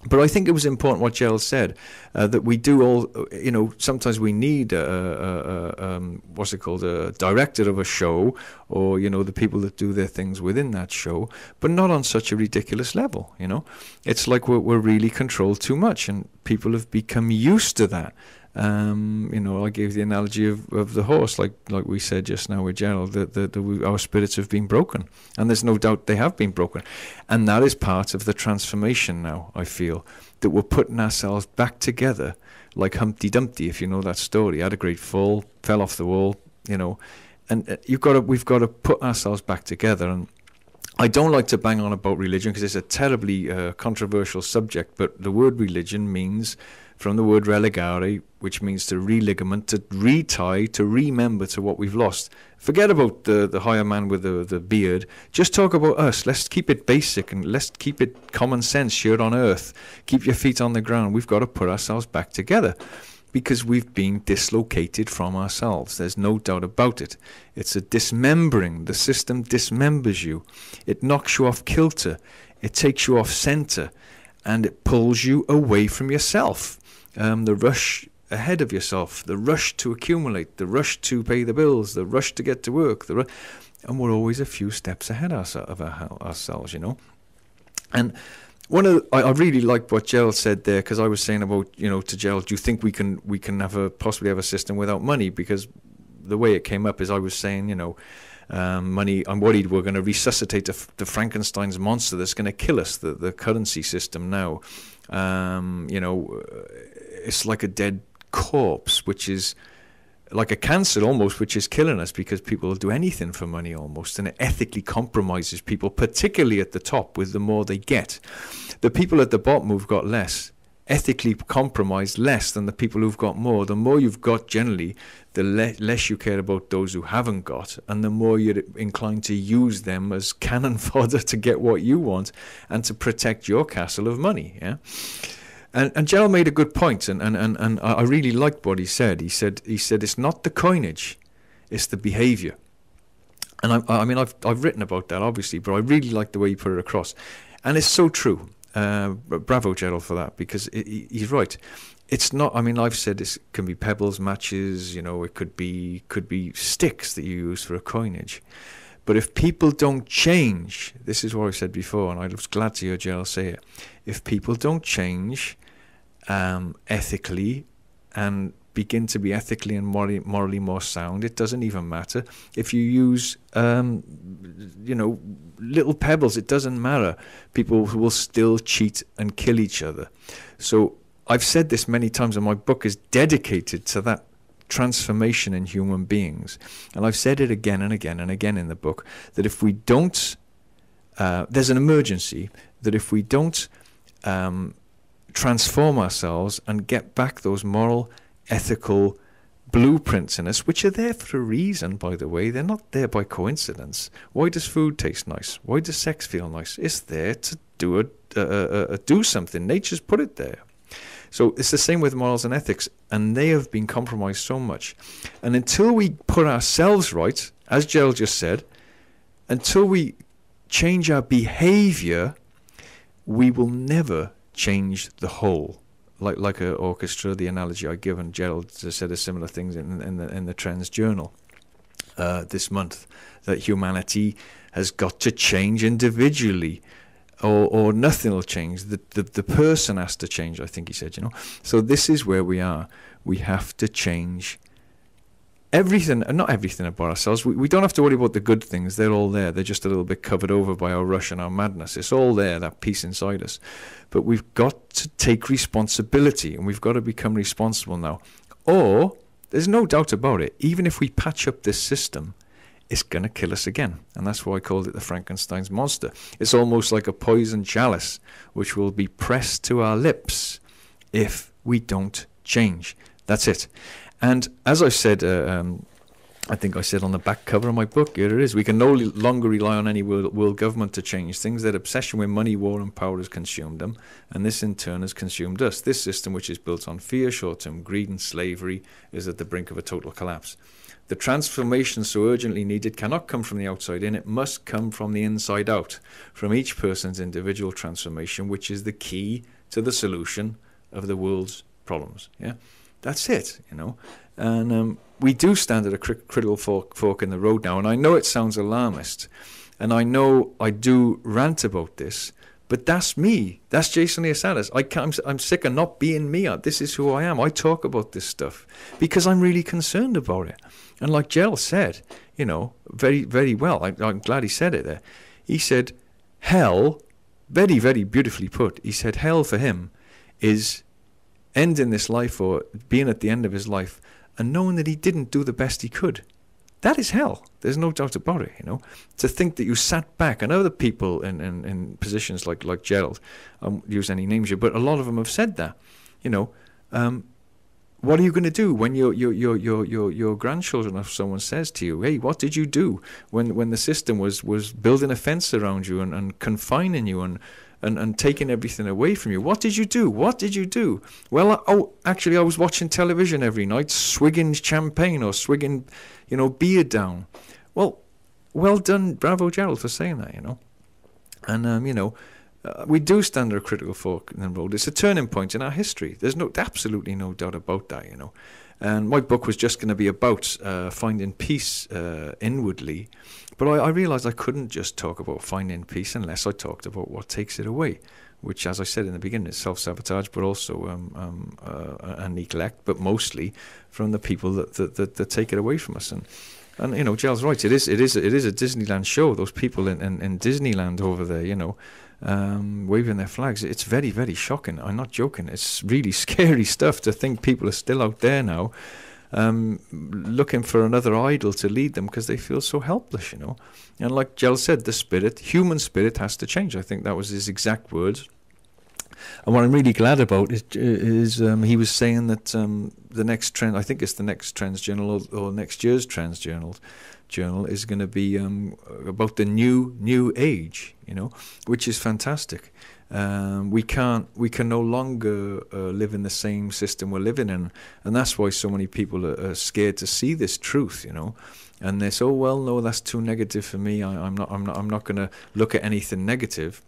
But I think it was important what Gerald said uh, that we do all, you know, sometimes we need a, a, a um, what's it called, a director of a show, or you know, the people that do their things within that show, but not on such a ridiculous level. You know, it's like we're, we're really controlled too much, and people have become used to that. Um, you know, I gave the analogy of, of the horse, like like we said just now with Gerald, that, that, our spirits have been broken, and there's no doubt they have been broken, and that is part of the transformation. Now I feel that we're putting ourselves back together, like Humpty Dumpty, if you know that story. Had a great fall, fell off the wall, you know, and uh, you've got to, we've got to put ourselves back together and. I don't like to bang on about religion because it's a terribly uh, controversial subject, but the word religion means from the word religare, which means to religament, to retie, to remember to what we've lost. Forget about the, the higher man with the, the beard. Just talk about us. Let's keep it basic and let's keep it common sense here on earth. Keep your feet on the ground. We've got to put ourselves back together because we've been dislocated from ourselves. There's no doubt about it. It's a dismembering. The system dismembers you, it knocks you off kilter, it takes you off center, and it pulls you away from yourself um, the rush ahead of yourself, the rush to accumulate, the rush to pay the bills, the rush to get to work, the ru- and we're always a few steps ahead of our, ourselves, you know. And one of the, I, I, really like what Gerald said there because I was saying about you know to Gerald, do you think we can we can have a possibly have a system without money? Because the way it came up is I was saying you know. Um, money. I'm worried we're going to resuscitate the, the Frankenstein's monster that's going to kill us. The the currency system now, um, you know, it's like a dead corpse, which is like a cancer almost, which is killing us because people will do anything for money almost, and it ethically compromises people, particularly at the top, with the more they get. The people at the bottom who've got less ethically compromise less than the people who've got more. The more you've got generally, the le- less you care about those who haven't got, and the more you're inclined to use them as cannon fodder to get what you want and to protect your castle of money. Yeah. And, and Gerald made a good point, and, and, and, and I really liked what he said. He said he said it's not the coinage, it's the behaviour. And I, I mean, I've I've written about that obviously, but I really like the way he put it across, and it's so true. Uh, bravo, Gerald, for that because it, he's right. It's not. I mean, I've said this can be pebbles, matches. You know, it could be could be sticks that you use for a coinage. But if people don't change, this is what I said before, and I was glad to hear Gerald say it. If people don't change, um, ethically and begin to be ethically and morally, morally more sound. It doesn't even matter if you use, um, you know, little pebbles. It doesn't matter. People will still cheat and kill each other. So I've said this many times, and my book is dedicated to that transformation in human beings. And I've said it again and again and again in the book that if we don't, uh, there's an emergency that if we don't um, transform ourselves and get back those moral, ethical blueprints in us, which are there for a reason, by the way. They're not there by coincidence. Why does food taste nice? Why does sex feel nice? It's there to do a, do something. Nature's put it there. So it's the same with morals and ethics, and they have been compromised so much. And until we put ourselves right, as Gerald just said, until we change our behavior, we will never change the whole. Like like an orchestra, the analogy I give, and Gerald said a similar things in, in the in the Trends Journal uh, this month, that humanity has got to change individually or, or nothing will change. The, the, the person has to change, I think he said, you know. So this is where we are. We have to change everything, not everything about ourselves. We, we don't have to worry about the good things. They're all there. They're just a little bit covered over by our rush and our madness. It's all there, that peace inside us. But we've got to take responsibility and we've got to become responsible now. Or, there's no doubt about it, even if we patch up this system, it's going to kill us again. And that's why I called it the Frankenstein's monster. It's almost like a poison chalice, which will be pressed to our lips if we don't change. That's it. And as I said, uh, um, I think I said on the back cover of my book, here it is. We can no longer rely on any world, world, government to change things. Their obsession with money, war, and power has consumed them, and this in turn has consumed us. This system, which is built on fear, short term greed, and slavery, is at the brink of a total collapse. The transformation so urgently needed cannot come from the outside in, it must come from the inside out, from each person's individual transformation, which is the key to the solution of the world's problems. Yeah, That's it, you know. And um, we do stand at a cri- critical fork, fork in the road now, and I know it sounds alarmist, and I know I do rant about this, but that's me. That's Jason Liosatos. I can't, I'm, I'm sick of not being me. This is who I am. I talk about this stuff because I'm really concerned about it. And like Gerald said, you know, very, very well, I, I'm glad he said it there. He said, hell, very, very beautifully put, he said, hell for him is ending this life or being at the end of his life and knowing that he didn't do the best he could. That is hell. There's no doubt about it, you know. To think that you sat back, and other people in, in, in positions like, like Gerald, I won't use any names here, but a lot of them have said that, you know. Um, what are you going to do when your your your your your your grandchildren, if someone says to you, "Hey, what did you do when when the system was was building a fence around you and, and confining you and and, and taking everything away from you. What did you do? What did you do? Well, I, oh, actually, I was watching television every night, swigging champagne or swigging, you know, beer down. Well, well done, bravo, Gerald, for saying that, you know. And, um, you know, uh, we do stand at a critical fork in the road. It's a turning point in our history. There's no, absolutely no doubt about that, you know. And my book was just going to be about uh, finding peace uh, inwardly. But I, I realized I couldn't just talk about finding peace unless I talked about what takes it away, which, as I said in the beginning, is self sabotage, but also um, um, uh, neglect, but mostly from the people that, that, that, that take it away from us. And and you know, Giles right. It is it is it is a Disneyland show. Those people in, in, in Disneyland over there, you know, um, waving their flags. It's very very shocking. I'm not joking. It's really scary stuff to think people are still out there now, um, looking for another idol to lead them because they feel so helpless. You know, and like Gel said, the spirit, human spirit, has to change. I think that was his exact words. And what I'm really glad about is, is um, he was saying that um, the next trend, I think it's the next Trends Journal or, or next year's Trends Journal, journal is going to be um, about the new new age, you know, which is fantastic. Um, we can't, we can no longer uh, live in the same system we're living in, and that's why so many people are, are scared to see this truth, you know. And they say, "Oh well, no, that's too negative for me. I, am not, I'm not, I'm not going to look at anything negative."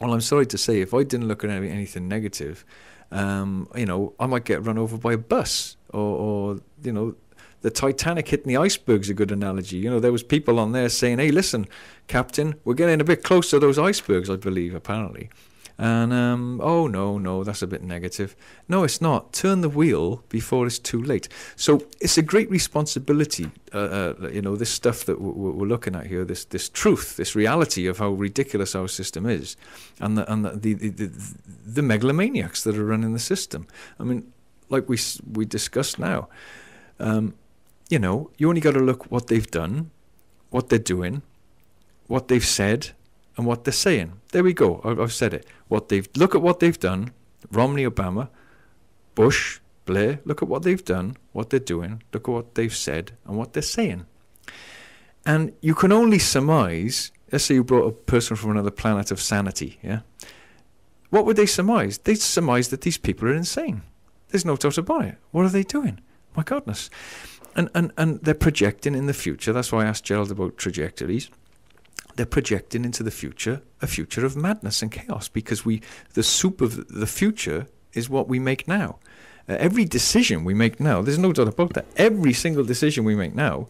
Well, I'm sorry to say, if I didn't look at any, anything negative, um, you know, I might get run over by a bus, or, or you know, the Titanic hitting the iceberg's a good analogy. You know, there was people on there saying, "Hey, listen, Captain, we're getting a bit close to those icebergs." I believe, apparently, and um, oh no, no, that's a bit negative. No, it's not. Turn the wheel before it's too late. So it's a great responsibility. Uh, uh, you know, this stuff that we're looking at here, this this truth, this reality of how ridiculous our system is, and the and the the, the, the, megalomaniacs that are running the system. I mean, like we we discussed now. Um, you know, you only got to look what they've done, what they're doing, what they've said, and what they're saying. There we go. I've, said it. What they've look at what they've done. Romney, Obama, Bush, Blair. Look at what they've done, what they're doing. Look at what they've said and what they're saying. And you can only surmise. Let's say you brought a person from another planet of sanity. Yeah. What would they surmise? They'd surmise that these people are insane. There's no doubt about it. What are they doing? My goodness. And, and, and they're projecting in the future. That's why I asked Gerald about trajectories they're projecting into the future a future of madness and chaos because we the soup of the future is what we make now. Uh, every decision we make now, there's no doubt about that. Every single decision we make now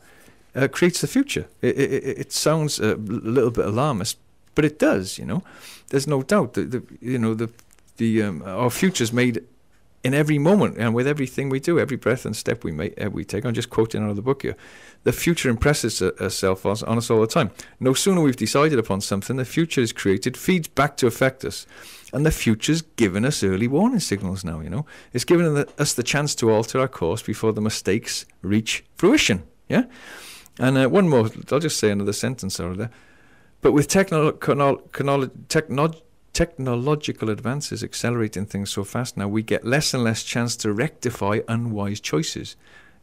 uh, creates the future. It, it, it sounds a little bit alarmist, but it does. You know, there's no doubt that the you know the the um, our future's made in every moment and with everything we do, every breath and step we make, uh, we take. I'm just quoting out of the book here. The future impresses itself on us all the time. No sooner we've decided upon something, the future is created, feeds back to affect us, and the future's given us early warning signals now. You know, it's given us the chance to alter our course before the mistakes reach fruition. Yeah, and uh, one more. I'll just say another sentence over there. But with technolo- technology technological advances accelerating things so fast now, we get less and less chance to rectify unwise choices.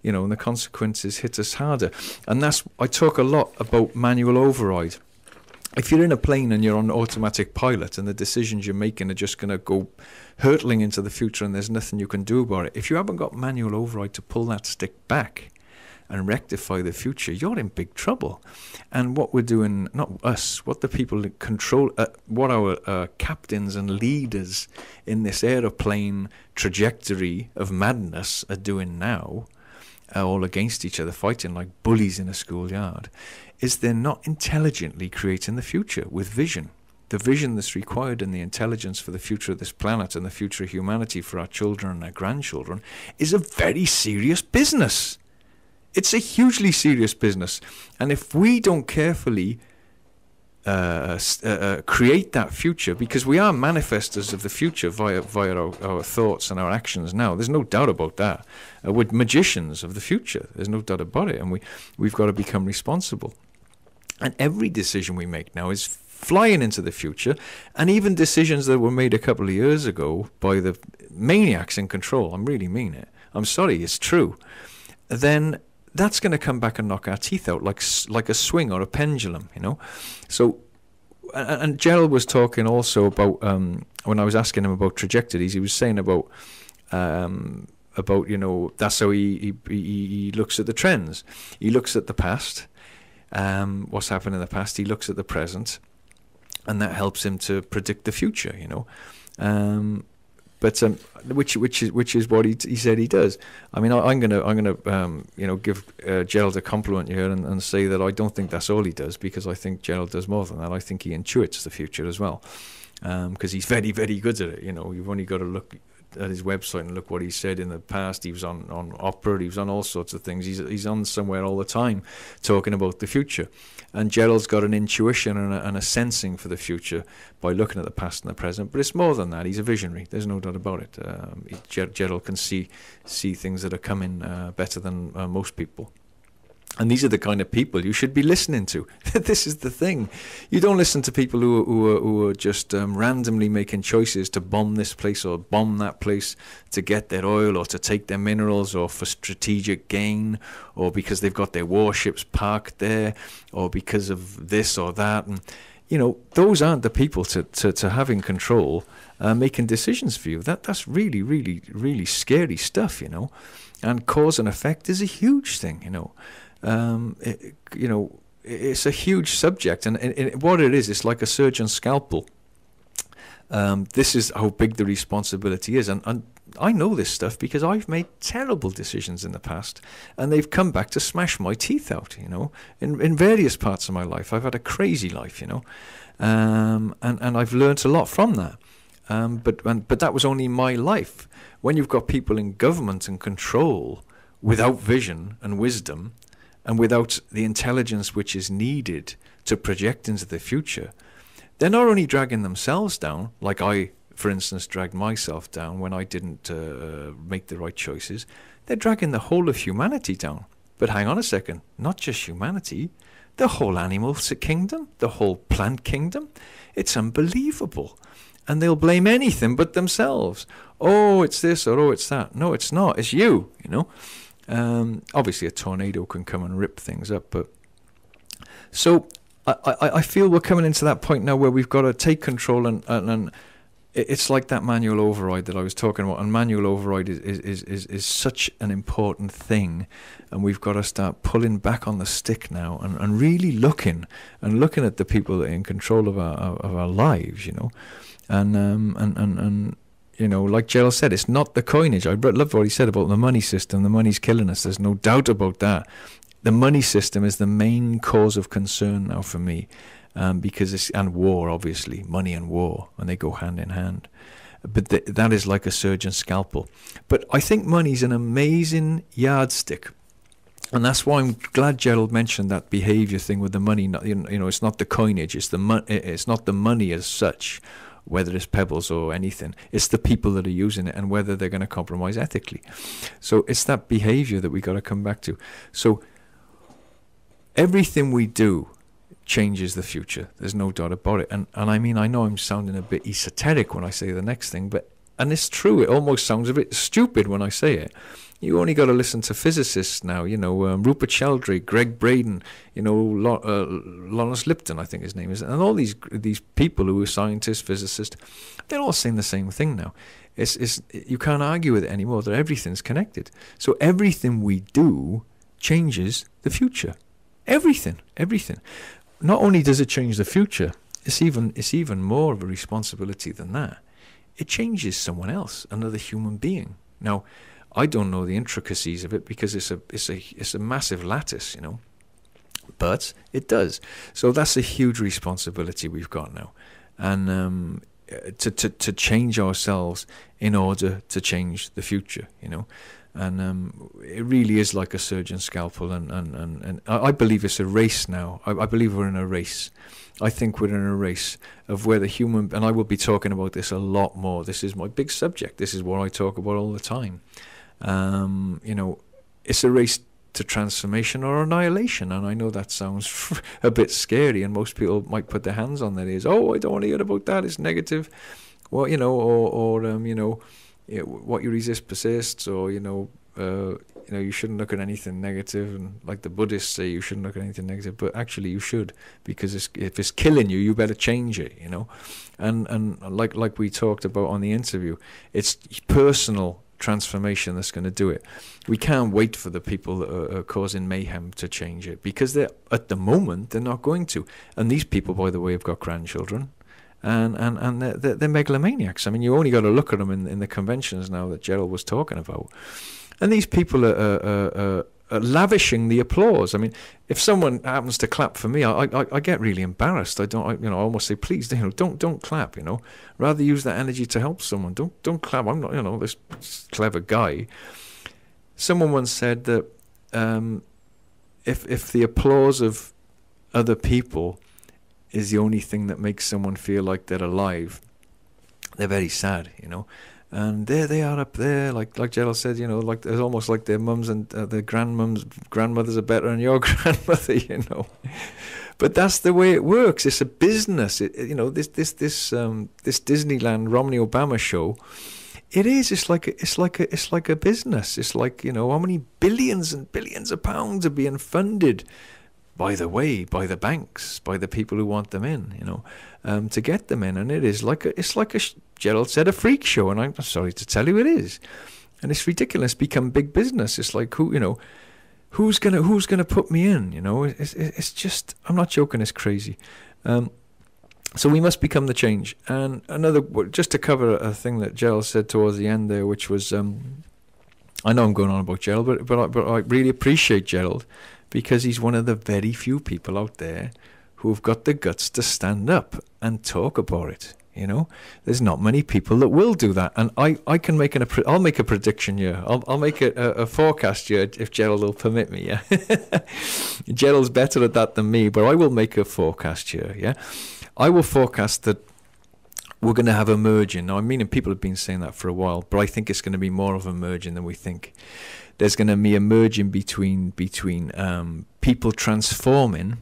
You know, and the consequences hit us harder. And that's, I talk a lot about manual override. If you're in a plane and you're on automatic pilot and the decisions you're making are just going to go hurtling into the future and there's nothing you can do about it, if you haven't got manual override to pull that stick back, and rectify the future, you're in big trouble. And what we're doing, not us, what the people control, uh, what our uh, captains and leaders in this aeroplane trajectory of madness are doing now, uh, all against each other, fighting like bullies in a schoolyard, is they're not intelligently creating the future with vision the vision that's required and the intelligence for the future of this planet and the future of humanity for our children and our grandchildren is a very serious business. It's a hugely serious business. And if we don't carefully uh, uh, uh, create that future, because we are manifestors of the future via, via our, our thoughts and our actions now, there's no doubt about that. Uh, we're magicians of the future, there's no doubt about it. And we, we've got to become responsible. And every decision we make now is flying into the future, and even decisions that were made a couple of years ago by the maniacs in control, I'm really mean it, I'm sorry, it's true, then that's going to come back and knock our teeth out like like a swing or a pendulum, you know. So, and, and Gerald was talking also about um, when I was asking him about trajectories. He was saying about um, about you know that's how he, he he looks at the trends. He looks at the past, um, what's happened in the past. He looks at the present, and that helps him to predict the future. You know. Um, but um, which which is which is what he, he said he does. I mean, I, am gonna I'm gonna um, you know give uh, Gerald a compliment here and, and say that I don't think that's all he does because I think Gerald does more than that. I think he intuits the future as well because um, he's very very good at it. You know, you've only got to look at his website and look what he said in the past. He was on, on Oprah, he was on all sorts of things. He's, he's on somewhere all the time talking about the future. And Gerald's got an intuition and a, and a sensing for the future by looking at the past and the present. But it's more than that. He's a visionary. There's no doubt about it. Um, Gerald can see see things that are coming uh, better than uh, most people. And these are the kind of people you should be listening to. this is the thing. You don't listen to people who are, who are, who are just um, randomly making choices to bomb this place or bomb that place to get their oil or to take their minerals or for strategic gain or because they've got their warships parked there or because of this or that. And, you know, those aren't the people to, to, to having control, uh, making decisions for you. That That's really, really, really scary stuff, you know. And cause and effect is a huge thing, you know um, it, you know, it's a huge subject, and, and, and, what it is, it's like a surgeon's scalpel. Um, this is how big the responsibility is, and, and I know this stuff because I've made terrible decisions in the past, and they've come back to smash my teeth out. You know, in in various parts of my life, I've had a crazy life. You know, um, and and I've learnt a lot from that. Um, but and, but that was only my life. When you've got people in government and control without vision and wisdom, and without the intelligence which is needed to project into the future, they're not only dragging themselves down, like I for instance, dragged myself down when I didn't uh, make the right choices. They're dragging the whole of humanity down. But hang on a second, not just humanity, the whole animal kingdom, the whole plant kingdom. It's unbelievable. And they'll blame anything but themselves. Oh, it's this or oh, it's that. No, it's not. It's you, you know. Um, obviously, a tornado can come and rip things up, but so I, I, I feel we're coming into that point now where we've got to take control and, and, and it's like that manual override that I was talking about, and manual override is, is, is, is such an important thing, and we've got to start pulling back on the stick now and, and really looking and looking at the people that are in control of our of our lives, you know, and um and and, and you know, like Gerald said, it's not the coinage. I love what he said about the money system. The money's killing us. There's no doubt about that. The money system is the main cause of concern now for me um, because it's and war obviously money and war and they go hand in hand but th- that is like a surgeon's scalpel but i think money's an amazing yardstick and that's why I'm glad Gerald mentioned that behavior thing with the money. You know, it's not the coinage. It's the mo- It's not the money as such, whether it's pebbles or anything. It's the people that are using it and whether they're going to compromise ethically. So it's that behavior that we got to come back to. So everything we do changes the future. There's no doubt about it. And and I mean, I know I'm sounding a bit esoteric when I say the next thing, but and it's true. It almost sounds a bit stupid when I say it. You only got to listen to physicists now. You know, um, Rupert Sheldrake, Gregg Braden, you know, uh, Lawrence Lipton, I think his name is, and all these these people who are scientists, physicists, they're all saying the same thing now. It's, it's you can't argue with it anymore. That everything's connected. So everything we do changes the future. Everything, everything not only does it change the future, it's even it's even more of a responsibility than that. It changes someone else, another human being. Now, I don't know the intricacies of it because it's a it's a it's a massive lattice, you know. But it does. So that's a huge responsibility we've got now, and um, to to to change ourselves in order to change the future, you know. And um, it really is like a surgeon's scalpel and, and, and, and I believe it's a race now. I, I, believe we're in a race. I think we're in a race of where the human and I will be talking about this a lot more. This is my big subject. This is what I talk about all the time um, you know it's a race to transformation or annihilation and I know that sounds a bit scary and most people might put their hands on their ears oh I don't want to hear about that it's negative. Well you know or, or um, you know know, what you resist persists, or you know, uh, you know, you shouldn't look at anything negative, and like the Buddhists say, you shouldn't look at anything negative, but actually you should, because it's, if it's killing you, you better change it, you know, and and like like we talked about on the interview, it's personal transformation that's going to do it. We can't wait for the people that are, are, causing mayhem to change it because they're at the moment they're not going to. And these people, by the way, have got grandchildren and and and they're, they're, megalomaniacs. I mean, you only got to look at them in, in the conventions now that Gerald was talking about, and these people are, are, are, are, lavishing the applause. I mean, if someone happens to clap for me, I, I, I get really embarrassed. I don't, I, you know, I almost say, please, you know, don't don't clap. You know, rather use that energy to help someone. Don't don't clap. I'm not, you know, this clever guy. Someone once said that um, if if the applause of other people is the only thing that makes someone feel like they're alive. They're very sad, you know. And there they are up there, like like Gerald said, you know, like it's almost like their mums and uh, their grandmums, grandmothers are better than your grandmother, you know. But that's the way it works. It's a business. It, you know, this this this um, this Disneyland Romney Obama show. It is. It's like a, it's like a it's like a business. It's like you know how many billions and billions of pounds are being funded by the way, by the banks, by the people who want them in, you know, um, to get them in. And it is like a, it's like a, Gerald said, a freak show. And I'm sorry to tell you it is. And it's ridiculous, become big business. It's like, who, you know, who's to, who's to put me in? You know, it's, it's just, I'm not joking, it's crazy. Um, so we must become the change. And another, just to cover a thing that Gerald said towards the end there, which was, um, I know I'm going on about Gerald, but, but, I, but I really appreciate Gerald because he's one of the very few people out there who've got the guts to stand up and talk about it. You know, there's not many people that will do that, and I, I can make an I'll make a prediction here. I'll I'll make a, a, a forecast here if Gerald will permit me. Yeah, Gerald's better at that than me, but I will make a forecast here. Yeah, I will forecast that we're going to have a merging. Now, I mean, and people have been saying that for a while, but I think it's going to be more of a merging than we think. There's going to be a merging between between um, people transforming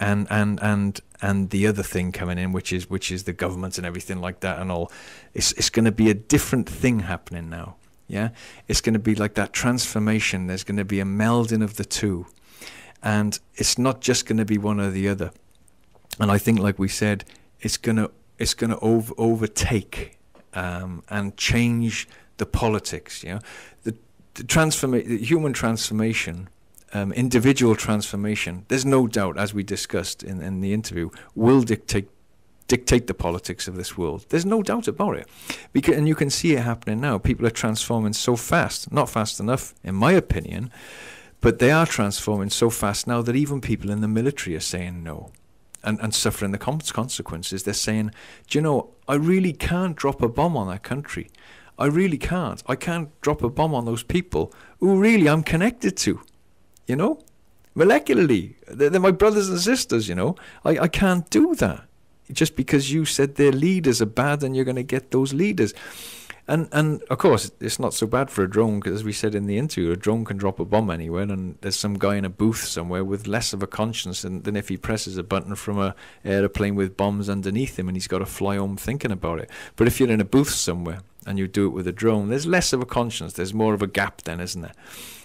and and and and the other thing coming in, which is which is the government and everything like that and all. It's it's going to be a different thing happening now. Yeah, it's going to be like that transformation. There's going to be a melding of the two, and it's not just going to be one or the other. And I think, like we said, it's going to it's going to over, overtake um, and change the politics. You know, the, the transforma- the human transformation, um, individual transformation. There's no doubt, as we discussed in, in the interview, will dictate dictate the politics of this world. There's no doubt about it. Because, and you can see it happening now. People are transforming so fast, not fast enough, in my opinion, but they are transforming so fast now that even people in the military are saying no and, and suffering the consequences. They're saying, do you know, I really can't drop a bomb on that country. I really can't. I can't drop a bomb on those people who really I'm connected to, you know, molecularly. They're, they're my brothers and sisters, you know. I, I can't do that. Just because you said their leaders are bad and you're going to get those leaders. And and of course, it's not so bad for a drone because, as we said in the interview, a drone can drop a bomb anywhere, and there's some guy in a booth somewhere with less of a conscience than, than if he presses a button from a aeroplane with bombs underneath him, and he's got to fly home thinking about it. But if you're in a booth somewhere and you do it with a drone, there's less of a conscience. There's more of a gap then, isn't there?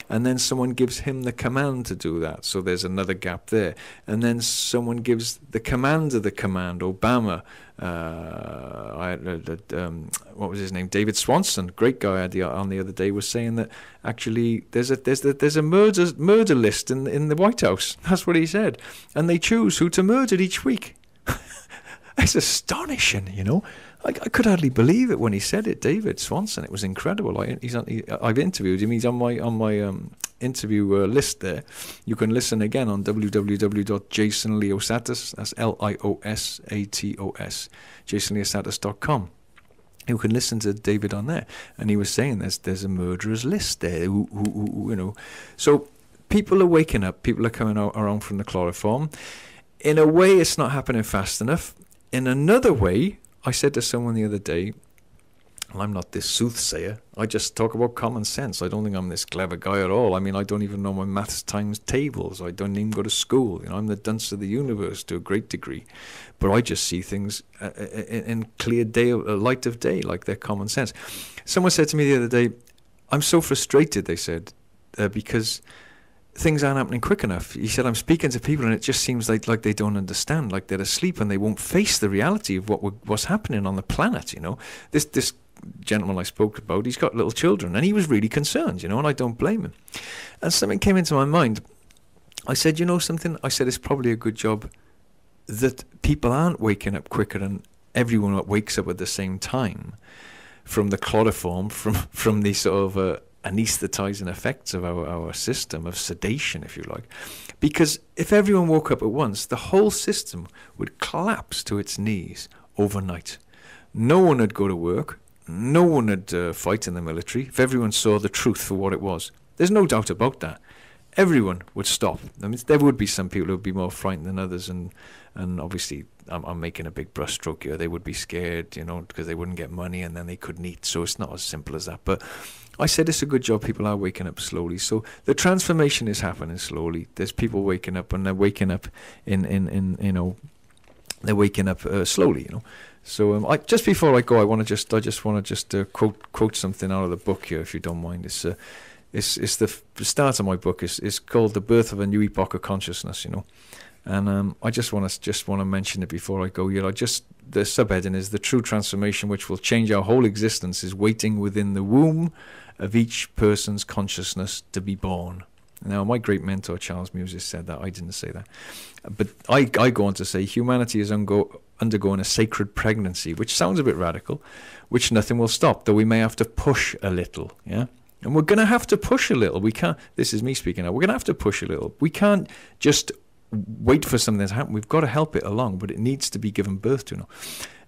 and then someone gives him the command to do that. So there's another gap there. And then someone gives the commander the command, Obama. Uh, I, uh, um, what was his name? David Swanson, great guy on the other day, was saying that actually there's a there's a, there's a murder murder list in in the White House. That's what he said, and they choose who to murder each week. it's astonishing, you know. I, I, could hardly believe it when he said it, David Swanson. It was incredible. I, he's on, he, I've interviewed him. He's on my on my um, interview uh, list there. You can listen again on www.jasonliosatos. That's L I O S A T O S. JasonLiosatos.com. You can listen to David on there, and he was saying there's there's a murderers list there. Who, who, who, you know, so people are waking up. People are coming out around from the chloroform. In a way, it's not happening fast enough. In another way, I said to someone the other day, I'm not this soothsayer. I just talk about common sense. I don't think I'm this clever guy at all. I mean, I don't even know my maths times tables. I don't even go to school. You know, I'm the dunce of the universe to a great degree, but I just see things uh, uh, in clear day, uh, light of day, like they're common sense. Someone said to me the other day, "I'm so frustrated." They said uh, because things aren't happening quick enough. He said, I'm speaking to people and it just seems like, like they don't understand, like they're asleep and they won't face the reality of what what's happening on the planet, you know. This this gentleman I spoke about, he's got little children and he was really concerned, you know, and I don't blame him. And something came into my mind. I said, you know something? I said, it's probably a good job that people aren't waking up quicker and everyone wakes up at the same time from the chloroform, from, from the sort of... Uh, anesthetizing effects of our, our system of sedation, if you like. Because if everyone woke up at once, the whole system would collapse to its knees overnight. No one would go to work. No one would uh, fight in the military if everyone saw the truth for what it was. There's no doubt about that. Everyone would stop. I mean, there would be some people who would be more frightened than others, and and obviously I'm, I'm making a big brushstroke here. They would be scared, you know, because they wouldn't get money and then they couldn't eat. So it's not as simple as that. But I said it's a good job people are waking up slowly. So the transformation is happening slowly. There's people waking up and they're waking up in, in, in you know, they're waking up uh, slowly, you know. So um, I, just before I go, I want to just I just want to just uh, quote quote something out of the book here, if you don't mind. It's uh, it's it's the, f- start of my book. It's it's called the birth of a new epoch of consciousness. You know, and um, I just want to just want to mention it before I go here. I just the subheading is the true transformation which will change our whole existence is waiting within the womb of each person's consciousness to be born. Now, my great mentor Charles Moses said that. I didn't say that, but I I go on to say humanity is ungo- undergoing a sacred pregnancy, which sounds a bit radical, which nothing will stop, though we may have to push a little. Yeah. And we're going to have to push a little. We can't, this is me speaking now, we're going to have to push a little. We can't just wait for something to happen. We've got to help it along, but it needs to be given birth to. Know?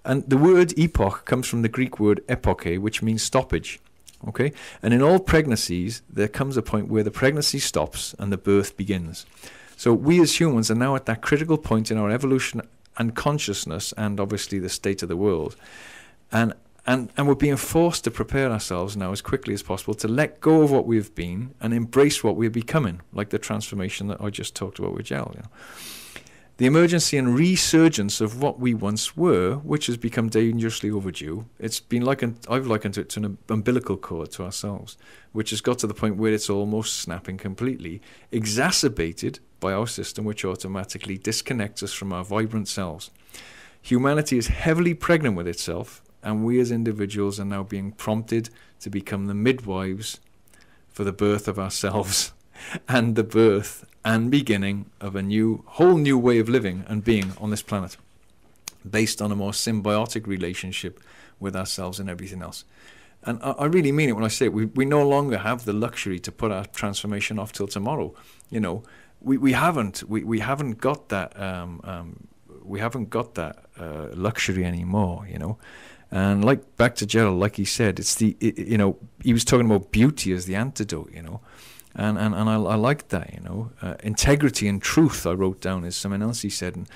And the word epoch comes from the Greek word epoche, which means stoppage. Okay? And in all pregnancies, there comes a point where the pregnancy stops and the birth begins. So we as humans are now at that critical point in our evolution and consciousness, and obviously the state of the world, and and and we're being forced to prepare ourselves now as quickly as possible to let go of what we've been and embrace what we're becoming, like the transformation that I just talked about with Gel. You know? The emergency and resurgence of what we once were, which has become dangerously overdue. It's been like an, I've likened it to an umbilical cord to ourselves, which has got to the point where it's almost snapping completely, exacerbated by our system, which automatically disconnects us from our vibrant selves. Humanity is heavily pregnant with itself, and we as individuals are now being prompted to become the midwives for the birth of ourselves and the birth and beginning of a new, whole new way of living and being on this planet, based on a more symbiotic relationship with ourselves and everything else. And I, really mean it when I say it. We, we no longer have the luxury to put our transformation off till tomorrow. You know, we, we haven't we, we haven't got that um, um, we haven't got that uh, luxury anymore. You know, and like back to Gerald, like he said, it's the it, you know he was talking about beauty as the antidote. You know, and and and I, I like that. You know, uh, integrity and truth. I wrote down as someone else he said, and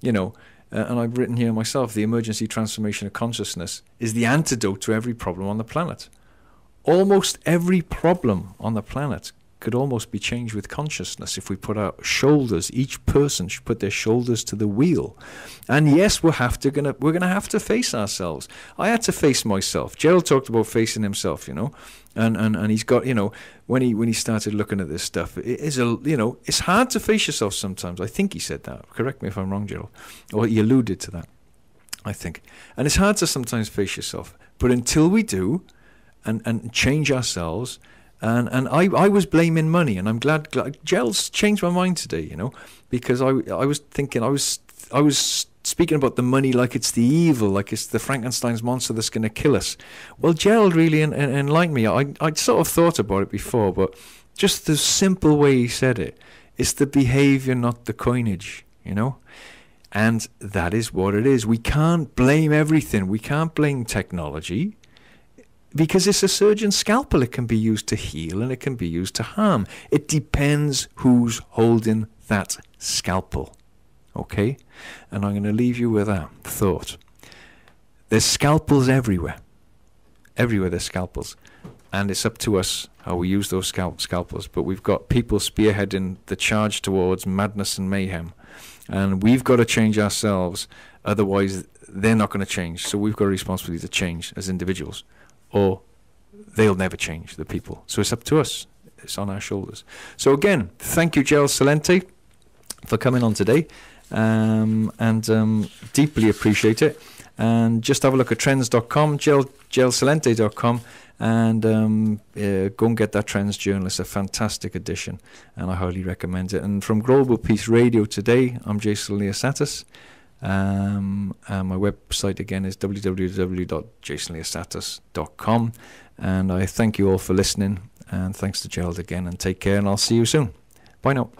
you know. Uh, and I've written here myself the emergency transformation of consciousness is the antidote to every problem on the planet. Almost every problem on the planet could almost be changed with consciousness if we put our shoulders each person should put their shoulders to the wheel. And yes we're have to gonna we're gonna have to face ourselves. I had to face myself. Gerald talked about facing himself you know and and, and he's got you know when he when he started looking at this stuff it is a you know it's hard to face yourself sometimes. I think he said that. Correct me if i'm wrong gerald. Or he alluded to that i think. And it's hard to sometimes face yourself. But until we do and and change ourselves and and I, I was blaming money, and I'm glad, glad Gel's changed my mind today, you know, because I I was thinking I was I was speaking about the money like it's the evil, like it's the Frankenstein's monster that's going to kill us. Well, Gel really en- en- enlightened me. I I'd sort of thought about it before, but just the simple way he said it, it's the behavior, not the coinage, you know. And that is what it is. We can't blame everything. We can't blame technology because it's a surgeon's scalpel. It can be used to heal and it can be used to harm. It depends who's holding that scalpel. Okay? And I'm going to leave you with that thought. There's scalpels everywhere. Everywhere there's scalpels. And it's up to us how we use those scalp- scalpels. But we've got people spearheading the charge towards madness and mayhem. And we've got to change ourselves. Otherwise, they're not going to change. So we've got a responsibility to change as individuals or they'll never change, the people. So it's up to us. It's on our shoulders. So again, thank you, Gerald Celente, for coming on today, um, and um, deeply appreciate it. And just have a look at trends.com, gelcelente.com, and um, uh, go and get that Trends Journal. It's a fantastic edition, and I highly recommend it. And from Global Peace Radio today, I'm Jason Liosatos. Um, and my website again is www.jasonliosatos.com. And I thank you all for listening. And thanks to Gerald again. And take care. And I'll see you soon. Bye now.